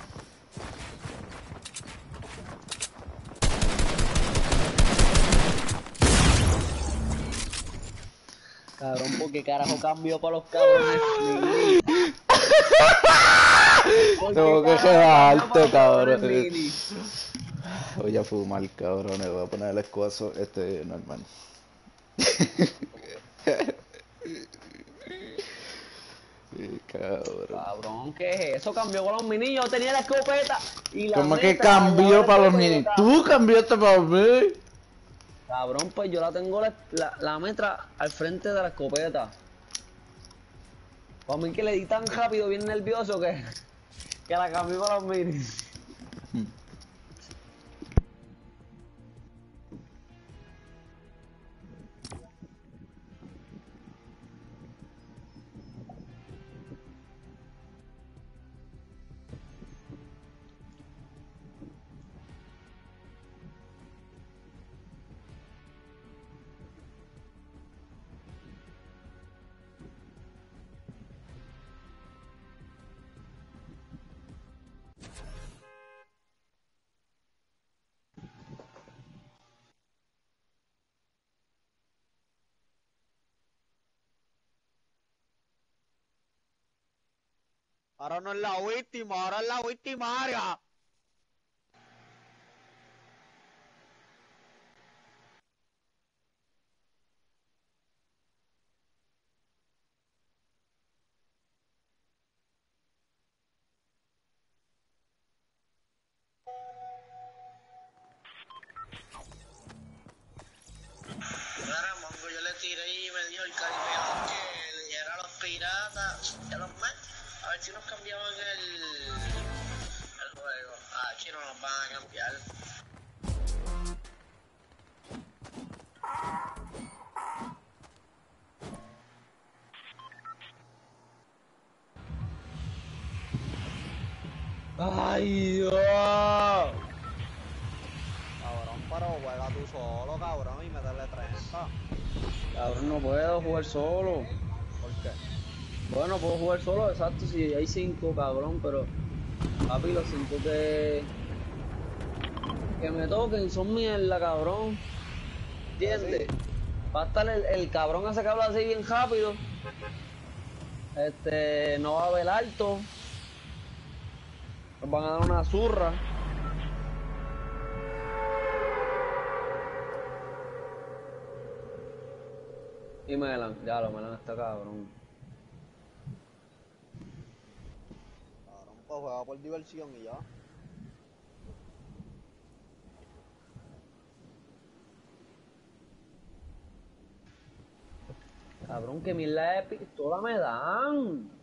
Cabrón, ¿por qué carajo cambió para los cabrones? Tengo que quedarte, para cabrón. Voy a fumar, cabrón. Voy a poner el escuazo este normal. Cabrón. Cabrón, ¿qué es eso? Cambió con los mini. Yo tenía la escopeta y la ¿Cómo que cambió para los minis? ¿Tú cambiaste para mí? Cabrón, pues yo la tengo la, la, metra al frente de la escopeta. Para mí que le di tan rápido, bien nervioso que, que la cambié para los minis. Ahora no es la última, ahora es la última pero juega tú solo, cabrón, y meterle 30. Cabrón, no puedo jugar solo. ¿Por qué? Bueno, puedo jugar solo, exacto, si hay cinco, cabrón, pero... Papi, los cinco que... Que me toquen son mierda, cabrón. ¿Entiendes? Va a estar el, el cabrón ese que habla así bien rápido. Este, no va a haber alto. Nos van a dar una zurra. Y Melan, ya lo Melan está cabrón. Cabrón, pues juega por diversión y ya. Cabrón, que mil de pistola me dan.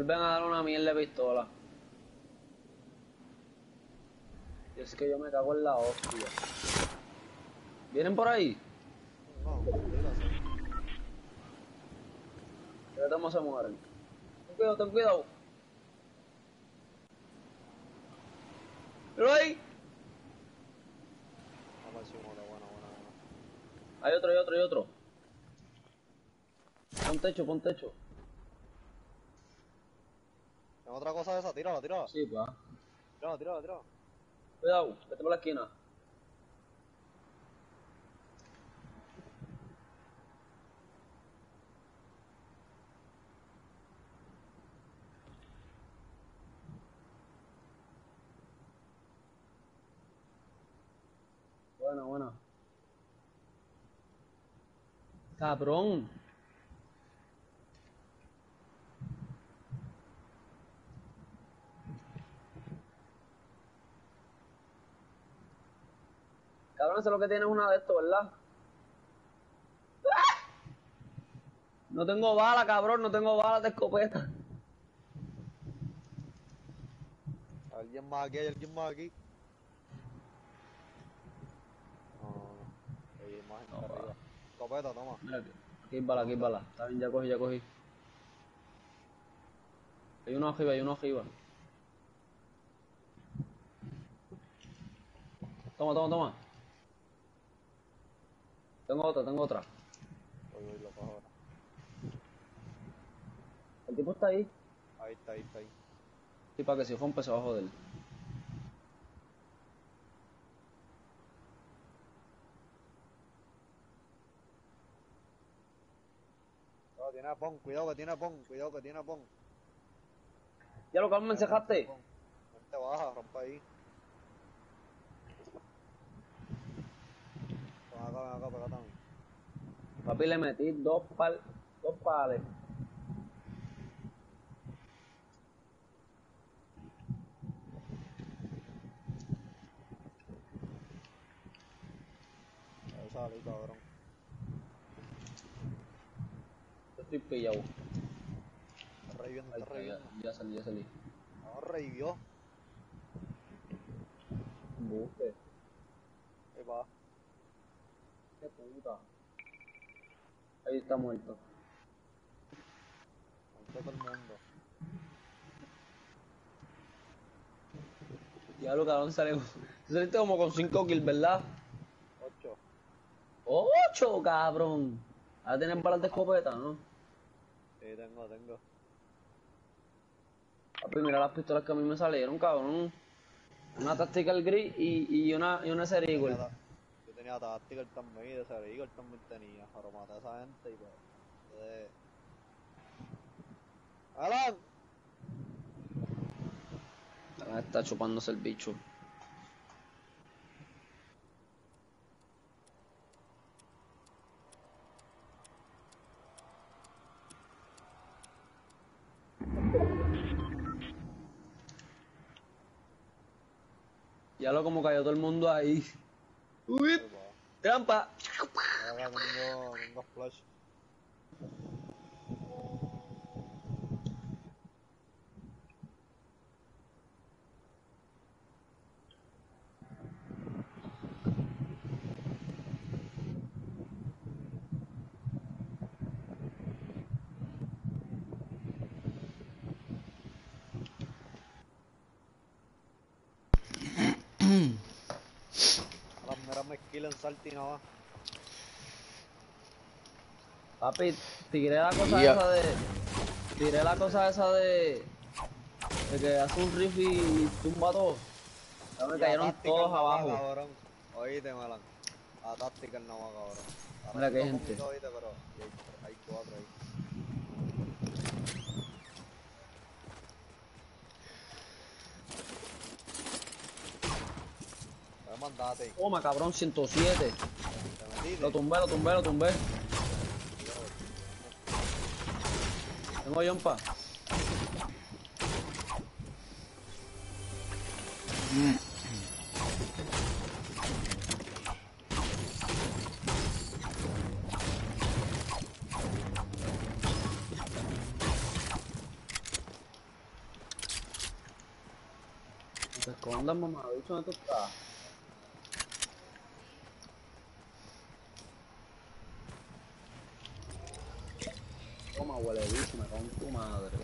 Vuelven a dar una mierda de pistola. Y es que yo me cago en la hostia. ¿Vienen por ahí? No. Fíjate cómo se mueren. Ten cuidado, ten cuidado. Pero ahí. Hay otro, hay otro, hay otro. Pon techo, pon techo. ¿Tengo otra cosa de esa? Tírala, tírala. Sí, pa. Tírala, tírala, tírala. Cuidado, vete por la esquina. Bueno, bueno. Cabrón. Cabrón, eso es lo que tiene es una de estos, ¿verdad? No tengo bala, cabrón, no tengo balas de escopeta. ¿Alguien más aquí? ¿Hay alguien más aquí? No. Hay más gente No, va. arriba. Copeta, toma. Mira, aquí aquí hay bala, aquí hay bala. Está bien, ya cogí, ya cogí. Hay uno arriba, hay uno arriba. Toma, toma, toma. Tengo otra, tengo otra. Voy, voy, lo cojo ahora. El tipo está ahí. Ahí está, ahí está, ahí. Sí, para que si rompe se va a joder. Tiene a Pong, cuidado que tiene a Pong, cuidado que tiene a Pong. Ya lo que me encejaste. Vente baja, rompa ahí. Acá, acá. Papi, le metí dos pal, dos pales. Ahí salí, cabrón. Yo estoy pillado. Está reviviendo, está ya, ya salí, ya salí. No, revivió. Buste. Ahí va. Qué puta. Ahí está muerto. Muerto todo el mundo. Ya lo cabrón sale. Saliste como con 5 kills, ¿verdad? Ocho. 8, cabrón. Ahora tienes balas de escopeta, ¿no? Sí, tengo, tengo. Papi, mira las pistolas que a mí me salieron, cabrón. Una Tactical Gris y, y una, y una Tenía tenía Tactical también y de ese Eagle también tenía. Pero maté a esa gente y pues. entonces- ¡Alan! Está chupándose el bicho. Ya lo como cayó todo el mundo ahí. Uy, Ahí va. trampa. Ahora tengo, tengo flash. Las salto y. Papi, tiré la cosa esa de. Tiré la cosa esa de. De que hace un riff y tumba todo. Ya me cayeron todos no va, abajo. Cabrón. Oíste, Melan. La táctica no va, cabrón. Ahora Mira que gente. pero hay, hay cuatro ahí. Voy a mandarte. Toma, cabrón, 107. ¿Te metiste? Lo tumbé, lo tumbé, lo tumbé. Tengo yompa. No te escondas, mamá, ¿dónde tú estás? Toma, huele bicho, me cago en tu madre.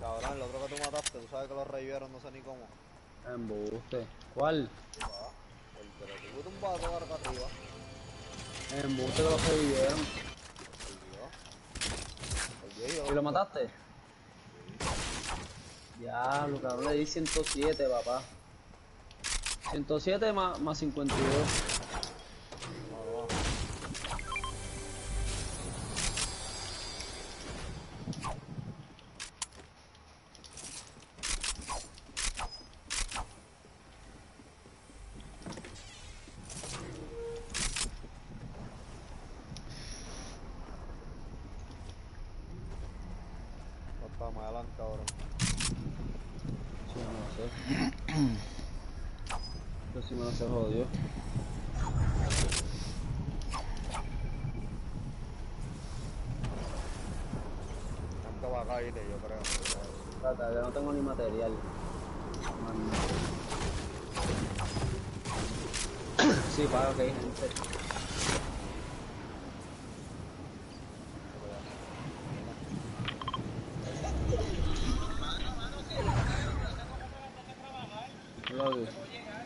Cabrón, el otro que tú mataste, tú sabes que lo revivieron, no sé ni cómo. Embuste. ¿Cuál? El que lo tuvo tumbado todo acá arriba. Embuste que lo revivieron. ¿Y lo mataste? Diablo, cabrón, le di 107, papá. 107 más, más 52. No está mal, cabrón. Sí, no lo sé. Yo sí me lo sé jodido. Nunca va a caer, yo creo. Trata, yo no tengo ni material. Mano. Sí, para que hay gente. Lo vi.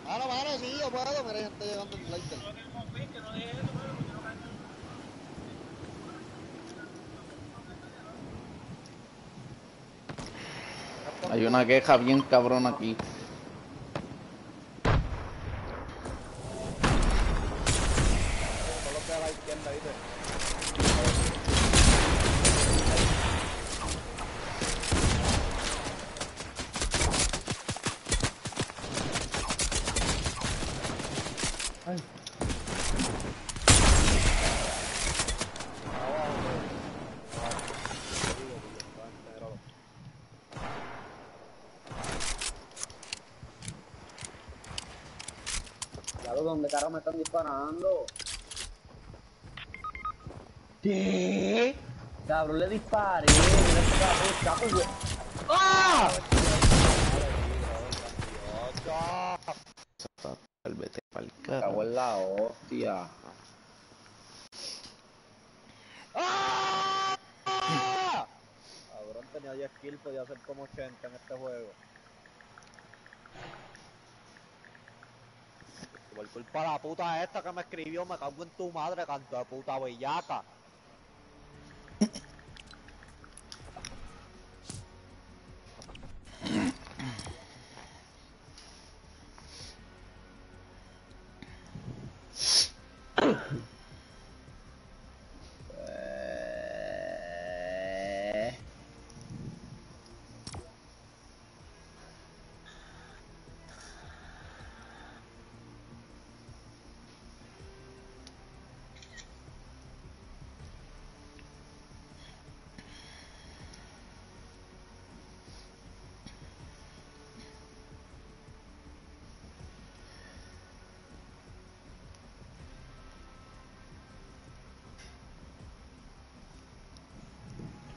Mano, mano, sí, yo puedo. Mira, ya está llegando el lighter. Hay una queja bien cabrona aquí. Solo queda a la izquierda, ¿viste? Ay. Claro, ¿dónde carajo me están disparando? ¿Qué? Cabrón, le disparé. Güey. ¡Ah! Vete pa'l cago en la hostia. ¡Ah! Cabrón, tenía 10 kills, podía hacer como 80 en este juego. Por culpa de la puta esta que me escribió, me cago en tu madre, canto de puta bellaca.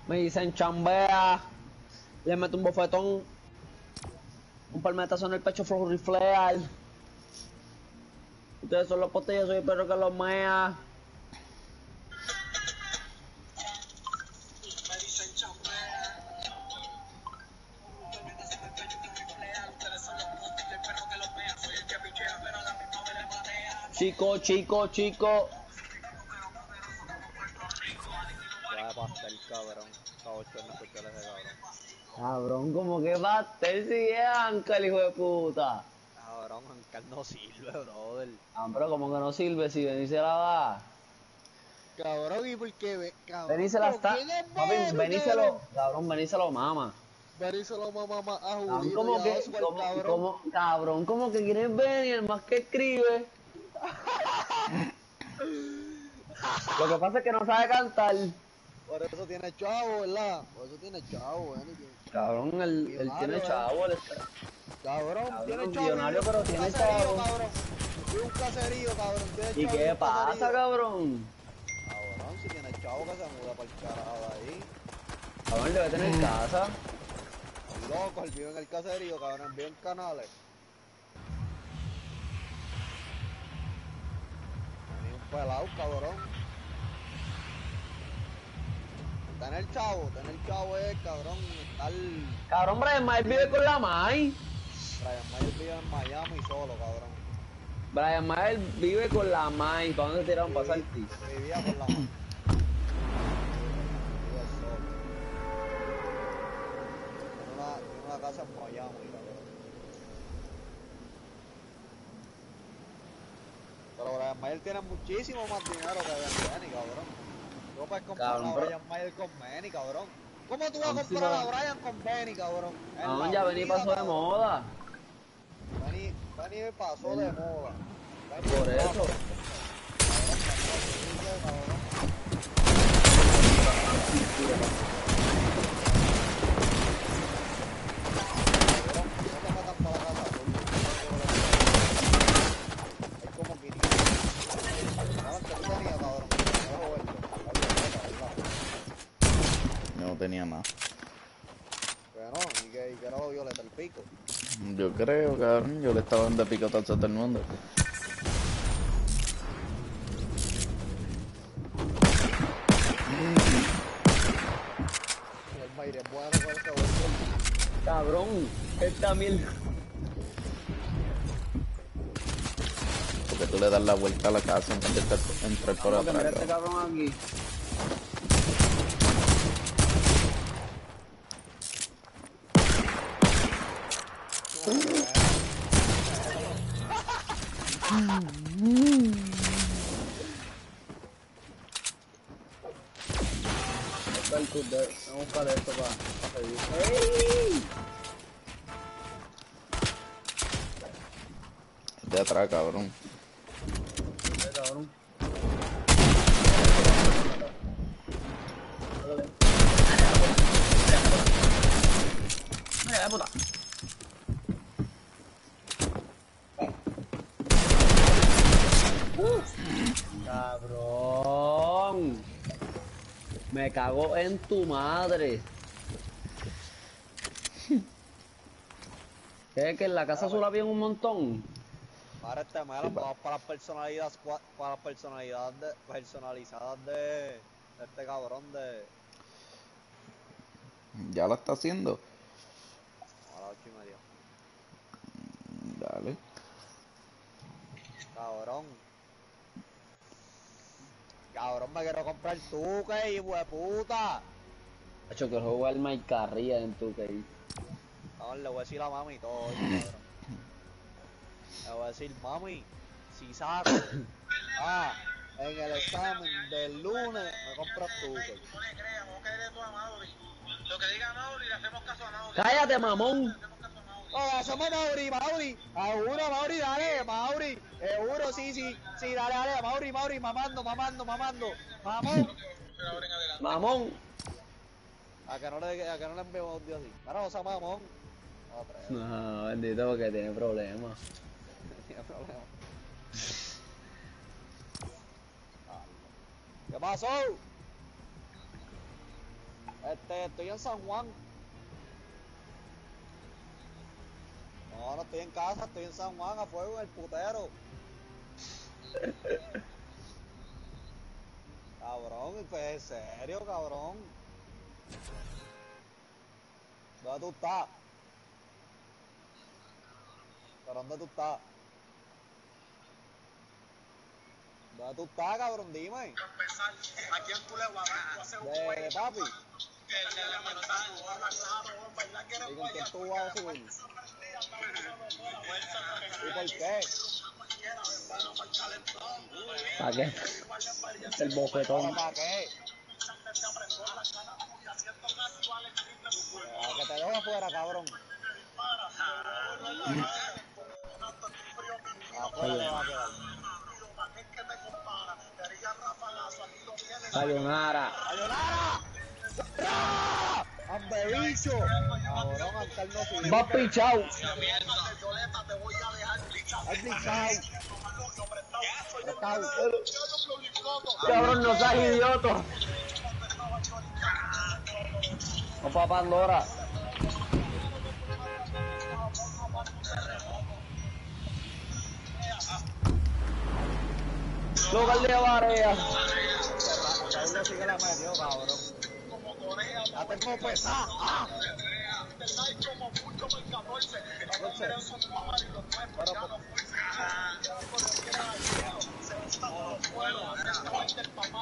Me dicen chambea, le meto un bofetón, un palmetazo en el pecho flojo riflear. Ustedes son los potillos, soy el perro que los mea. Me dicen chambea. Cabrón. Como que pastel si es Ancal, hijo de puta. Cabrón, Ancal no sirve, brother. Ah, pero como que no sirve si Beni se la da. Cabrón, ¿y por qué? ve- Cabrón, Beni se la ¿pero está. quién es Papi, se cabrón? lo. Cabrón, Beni se lo mama. Se lo mama ma- a Cabrón, Julito como que. Oswald, Como, cabrón. como, cabrón, como que quién es Beni, el más que escribe. Lo que pasa es que no sabe cantar. Por eso tiene chavo, ¿verdad? Por eso tiene chavo, tiene- Cabrón, él, él tiene ¿eh? chavo. él está- Cabrón, Cabrón, tiene chavo. millonario, vive pero un tiene caserío, chavo. cabrón. Vive un caserío, cabrón. Tiene ¿Y chavo, qué pasa, caserío. cabrón? Cabrón, si tiene chavo que se muda para el carajo de ahí. Cabrón, debe tener casa. Loco, él vive en el caserío, cabrón. Vive en canales. Ni un pelado, cabrón. Tener chavo, tener chavo es, cabrón, estar... Cabrón, Brian Mayer vive con la Mai. Brian Mayer vive en Miami solo, cabrón. Brian Mayer vive con la Mai. ¿Para dónde tiraron para Salty? Vivía con la una casa en Miami, cabrón. Pero Brian Mayer tiene muchísimo más dinero que Benny, cabrón. Comprar Cabrón, a Brian Mayer con Benny, cabrón. ¿Cómo tú vas a Cabrón, comprar a Brian con Benny, cabrón? Cabrón, la ya vida, pasó de cabrón. moda. Benny, Benny pasó de moda. Benny Por es eso. guapo. Cabrón, cabrón. No tenía nada. Yo creo, cabrón. Yo le estaba dando picotazos a todo el mundo. Cabrón, esta mierda. Porque tú le das la vuelta a la casa en vez de entrar por atrás. este cabrón. cabrón aquí. Está el cut de- Vamos a buscar esto para pedir. ¡Ey! De atrás, cabrón. Este cabrón. Mira, puta. Cabrón. Me cago en tu madre. ¿Qué? ¿Que en la casa solo había un montón? Ahora este vamos para las personalidades, para las personalidades de, personalizadas de, de este cabrón de Ya la está haciendo. a las ocho y media. Dale. Cabrón. Cabrón, me quiero comprar tu que hijo de puta. Hacho, que juego al Mike Carría en tu que Cabrón, le voy a decir a mami todo, cabrón. Le voy a decir, mami, si saco, ah, en el examen del lunes me compras tu que. No le creas, vamos a creerle todo a Mauri. Lo que diga Mauri, le hacemos caso a Mauri. ¡Cállate, mamón! A Mauri. Oh, hacemos Mauri, Mauri, seguro, Mauri, dale, Mauri, seguro, sí, sí, sí, dale, dale, Mauri, Mauri, mamando, mamando, mamando, mamón. ¡Mamón! A que no le, a que no le enviemos audio así. Ahora no sea mamón. No, bendito porque tiene problemas. tiene problema. ¿Qué pasó? Este, estoy en San Juan. No, no estoy en casa, estoy en San Juan, a fuego en el putero. Cabrón, pues en serio, cabrón. ¿Dónde tú estás? ¿Pero dónde tú estás? ¿Dónde tú estás, cabrón? Dime. ¿a quién tú le vas a haces un De, papi. que le elemental. Claro, ¿verdad que eres ¿Y con quién tú vas a subir? ¿Y por qué? ¿Para qué? El bofetón. ¿Para qué? A que te dejo afuera, cabrón. Afuera te va a quedar. Sayonara. ¡Ayonara! ¡Ande bicho! No sirve. Va pichao. ¡Ay, pichao! Prestado. Cabrón, no seas idiota. Vamos pa' Pandora. Local de Barea. La cabrón. Tengo. ¡Ah!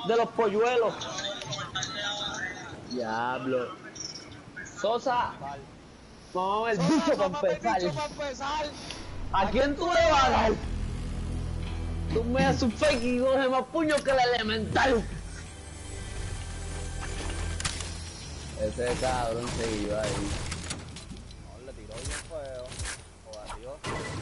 De los polluelos. Diablo. Sosa. No, el bicho, para empezar. ¿A quién tú le vas a dar? Tú me das un fake y coge más puño que el elemental. Ese cabrón seguido ahí. No, le tiró bien feo. Lo barrió.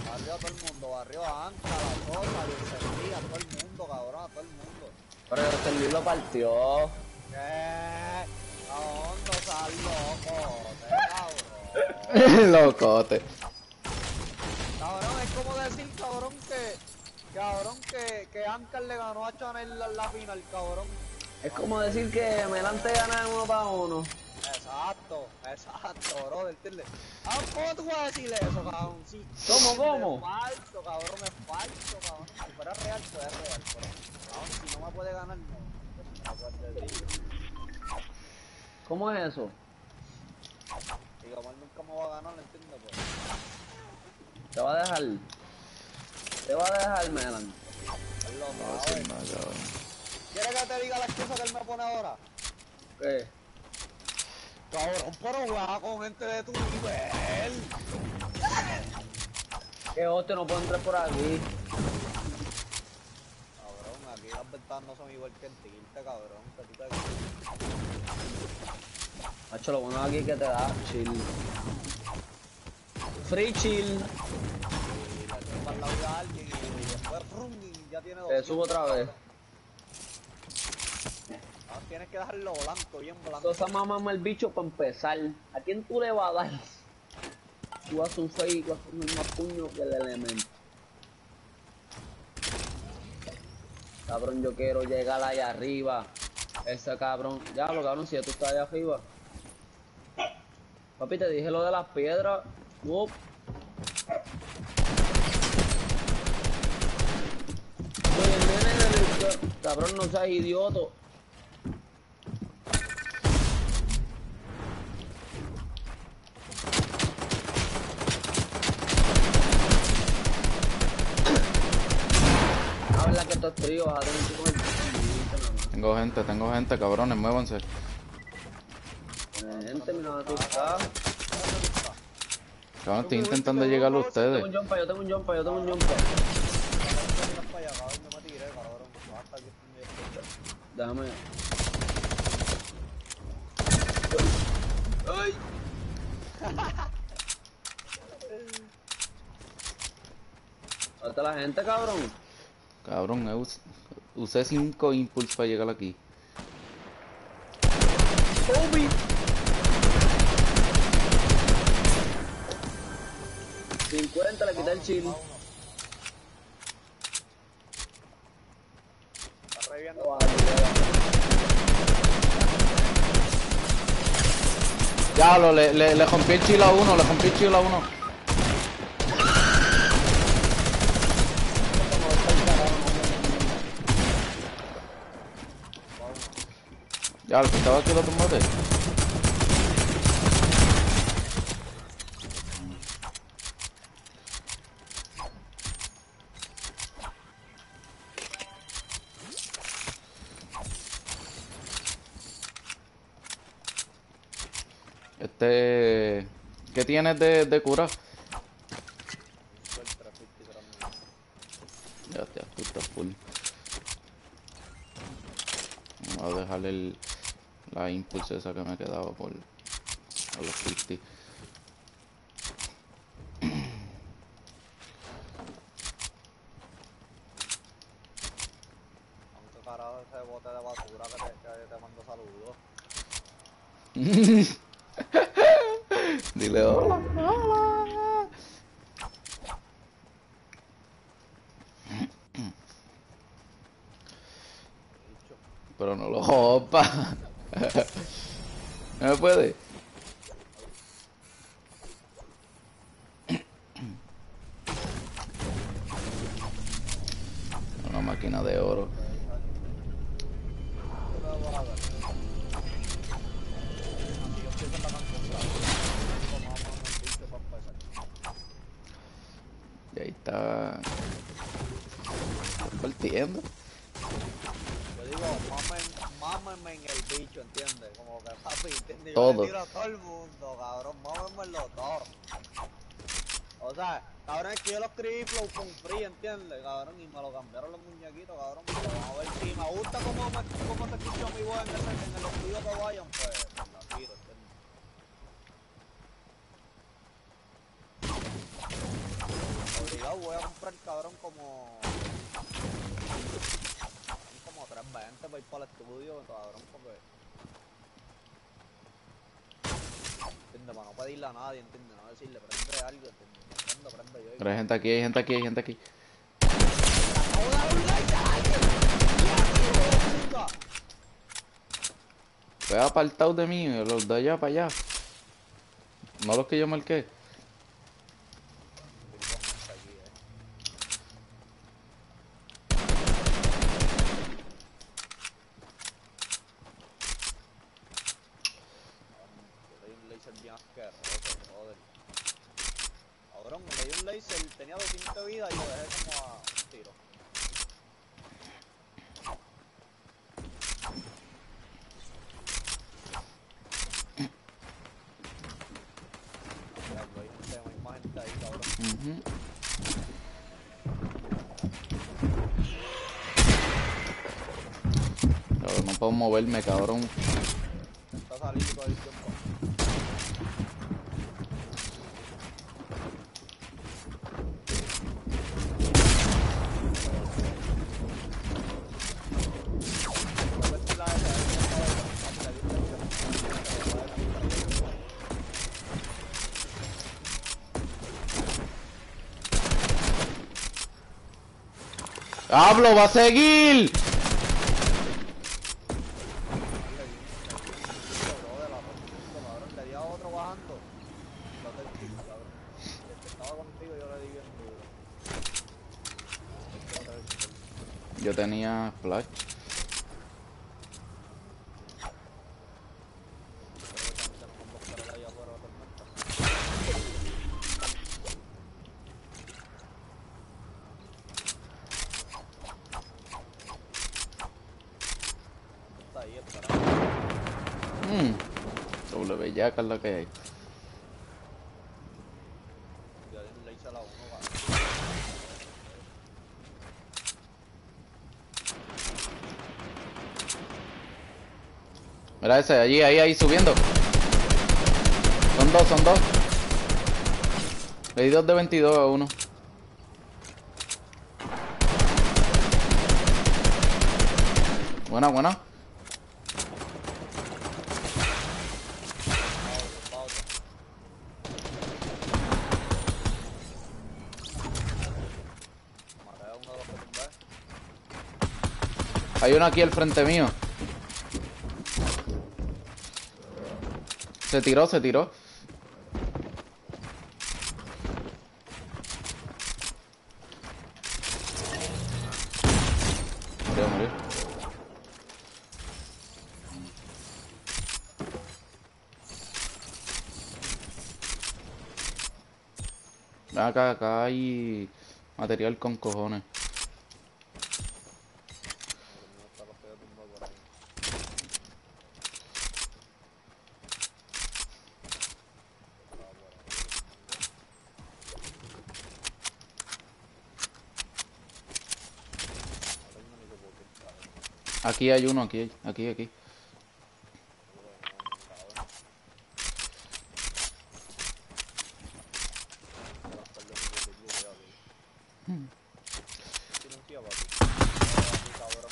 Barrió a todo el mundo. Barrió a Anca, a la Sosa, a Luis a todo el mundo, cabrón, a todo el mundo. Pero el lo partió. ¿Qué? Cabrón, no seas loco. te cabrón. Locote. Cabrón, es como decir, cabrón, que... Cabrón, que, que Ancar le ganó a Chanel la, la final, cabrón. Es como decir que Melante gana en uno para uno. Exacto, exacto, bro, decirle. Ah, ¿cómo tú vas a decirle eso, cabrón? Sí. ¿Cómo, cómo? Falso, cabrón, es falso, cabrón. Si fuera real, pues es real, pero... Cabrón, si no me puede ganar, no. ¿Cómo es eso? Y como él nunca me va a ganar, ¿lo entiendes? Pues. Te va a dejar. Te va a dejar Melan. No, sí, no, cabrón. ¿Quieres que te diga la excusa que él me pone ahora? ¿Qué? Cabrón, pero juega con gente de tu nivel. ¿Qué hostia no puedo entrar por aquí? Cabrón, aquí las ventanas no son igual que en Tilte, cabrón. Que tú te... Macho, lo bueno aquí es que te da chill. Free chill. Y al lado de alguien y después rum, y ya tiene dos. Te subo otra vez. Tienes que dejarlo blanco, bien blanco. Entonces mamá el bicho para empezar. ¿A quién tú le vas a dar? Tú haces un fake, vas a hacer más puño que el elemento. Cabrón, yo quiero llegar allá arriba. Ese cabrón. Ya lo cabrón, si ya tú estás allá arriba. Papi, te dije lo de las piedras. Del- Cabrón, no seas idiota. Estos tríos vas a tener que más. Tengo gente, tengo gente, cabrones, muévanse. Eh, Gente, mira tú estás. Cabrón, estoy intentando llegar a Yo tengo ustedes. un jumpa, yo tengo un jumpa, yo tengo un jumpa. Déjame. ¡Ay! ¿Dónde está la gente, cabrón? Cabrón, us- usé 5 impulsos para llegar aquí. ¡Kobe! 50, le quité el chill. Está. Ya, lo, le, le, le rompí el chilo a uno, le rompí el chilo a uno. Ya, lo estaba que lo tomate. Este... ¿Qué tienes de, de cura? Ya, ya, está full. Vamos a dejar el la impulse esa que me quedaba por, los 50. ese bote de basura que te mando saludos. hay gente aquí, hay gente aquí, hay gente aquí. Pues apartados de mí, los de allá para allá. No los que yo marqué. moverme, cabrón. Está saliendo ¡Hablo, va a seguir! Plus Hmm, tuolla vei jääkällä keikki. Ese, allí, ahí, ahí, subiendo. Son dos, son dos. Le dos de 22 a uno. Buena, buena. Hay uno aquí al frente mío. Se tiró, se tiró. Murió, acá hay material con cojones. Aquí hay uno, aquí, hay- aquí, aquí. Silencia, papi. Aquí, cabrón.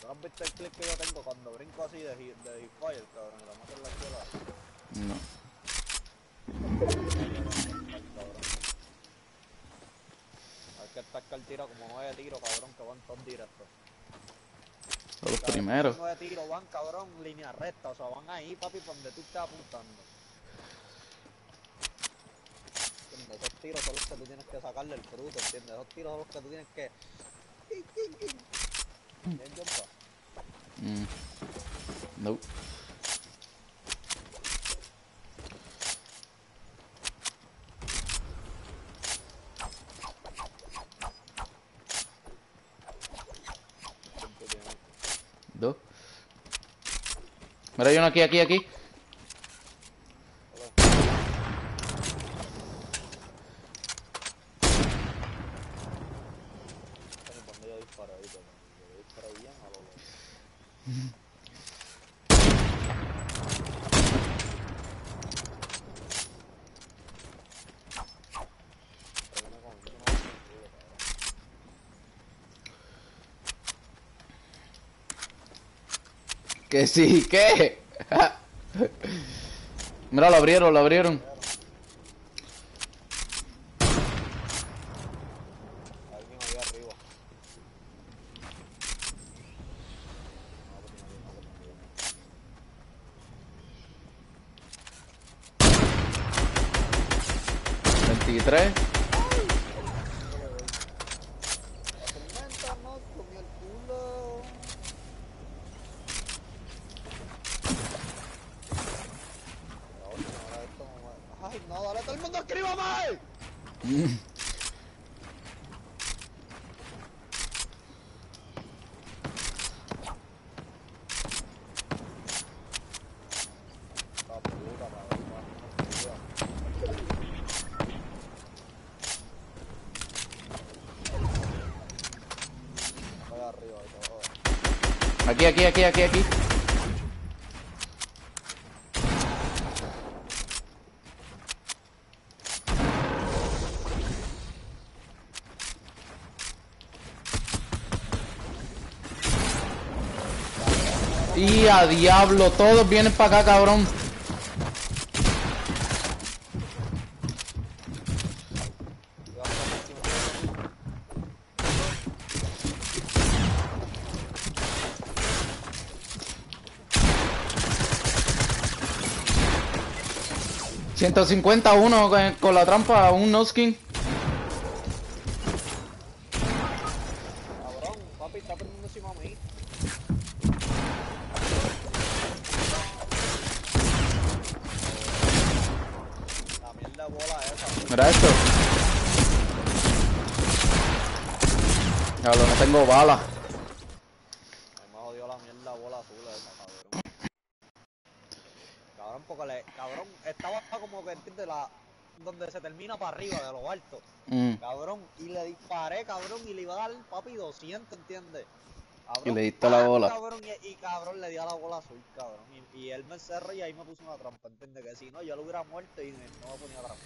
¿Tú no has visto el clip que yo tengo cuando brinco así de, hi- de Hipfire, cabrón? Y la mato en la escuela. No. Ay, cabrón. Hay que estar el tiro como nueve tiros, cabrón, que van todos directos. Son los Cabrón, primeros. esos Nueve tiros van, cabrón, línea recta. O sea, van ahí, papi, por donde tú estés apuntando. ¿Entiendes? Esos tiros son los que tú tienes que sacarle el fruto, ¿entiendes? Esos tiros son los que tú tienes que... Jompa. Mm. No. Siempre tienes- Dos. Mira, hay uno aquí, aquí, aquí. Coño, cuando yo disparo ahí, pero yo disparo bien a lo loco. Pero no con- yo no con el culo, cabrón. Que sí, ¿qué? Mira, lo abrieron, lo abrieron. Alguien allá arriba. No, porque no, no, porque no, no. 23. La tormenta nos comió el culo. La última, ahora esto no me- Ay, no, dale, todo el mundo escríbame. La puta, cabrón, no, no, no. Voy arriba y todo. Aquí, aquí, aquí, aquí, aquí. Y diablo, todos vienen para acá, cabrón. ...151 con, con la trampa, un no skin. Cabrón, papi está prendiendo encima a mí. La mierda de bola esa. Mira esto. Diablo, no tengo balas. Me ha jodido la mierda bola azul esa, cabrón. Cabrón, porque le... Cabrón, estaba como que, ¿entiendes? La... Donde se termina para arriba, de lo alto. Mm. Cabrón, y le disparé, cabrón, y le iba a dar, papi, 200, ¿entiendes? Cabrón, Y le diste la bola. Cabrón, y, y cabrón, le di a la bola azul, cabrón. Y, y él me encerró y ahí me puso una trampa, ¿entiendes? Que si no, yo lo hubiera muerto y no me ponía trampa.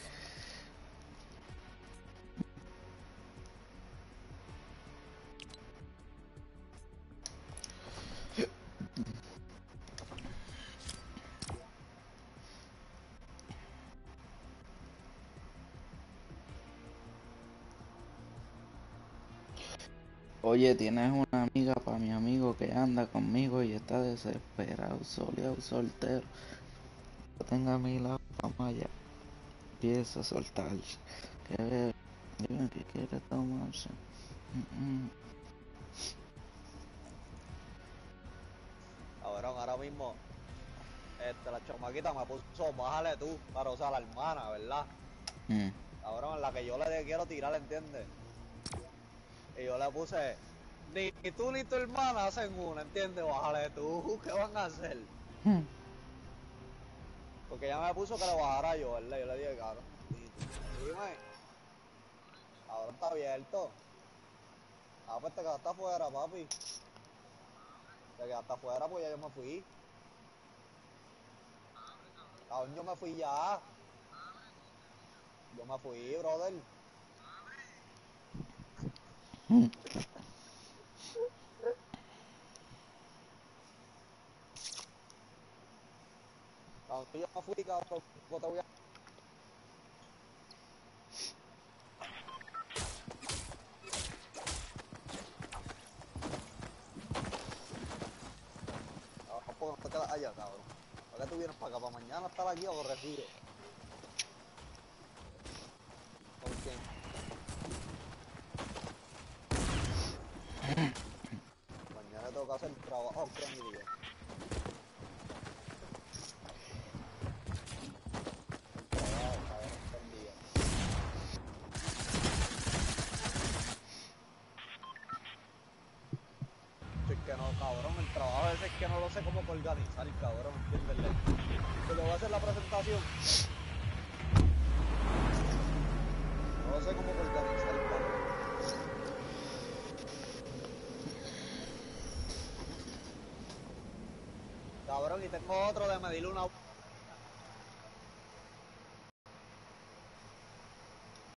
Oye, tienes una amiga para mi amigo que anda conmigo y está desesperado, soleado, soltero. Lo tenga a mi lado, vamos allá. Empieza a soltar. Que dime que quiere tomarse. Mm, mm. Cabrón, ahora mismo, este, la chamaquita me puso, bájale tú, para usar la hermana, ¿verdad? Mm. Cabrón, la que yo le quiero tirar, ¿entiendes? Y yo le puse, ni tú ni tu hermana hacen una, ¿entiendes? Bájale tú, ¿qué van a hacer? Mm. Porque ella me puso que le bajara yo, ¿verdad? Yo le dije, cabrón, dime, cabrón, está abierto. Ah, pues te quedaste afuera, papi. Te quedaste afuera pues ya yo me fui. Cabrón, yo me fui ya. Yo me fui, brother. Cabrón, yo me fui, cabrón. ¿Cómo te voy a... Cabrón, ¿por qué no te quedas allá, cabrón? ¿Para qué tú vienes para acá? ¿Para mañana estar aquí o retiro? ¿Con quién? Mañana tengo que hacer trabajo. Trabajo, cabrón, que es que no, cabrón, el trabajo ese es que no lo sé cómo organizar, cabrón, ¿entiendes? Que le voy a hacer la presentación. No sé cómo que organizar, cabrón. Cabrón, y tengo otro de medirle una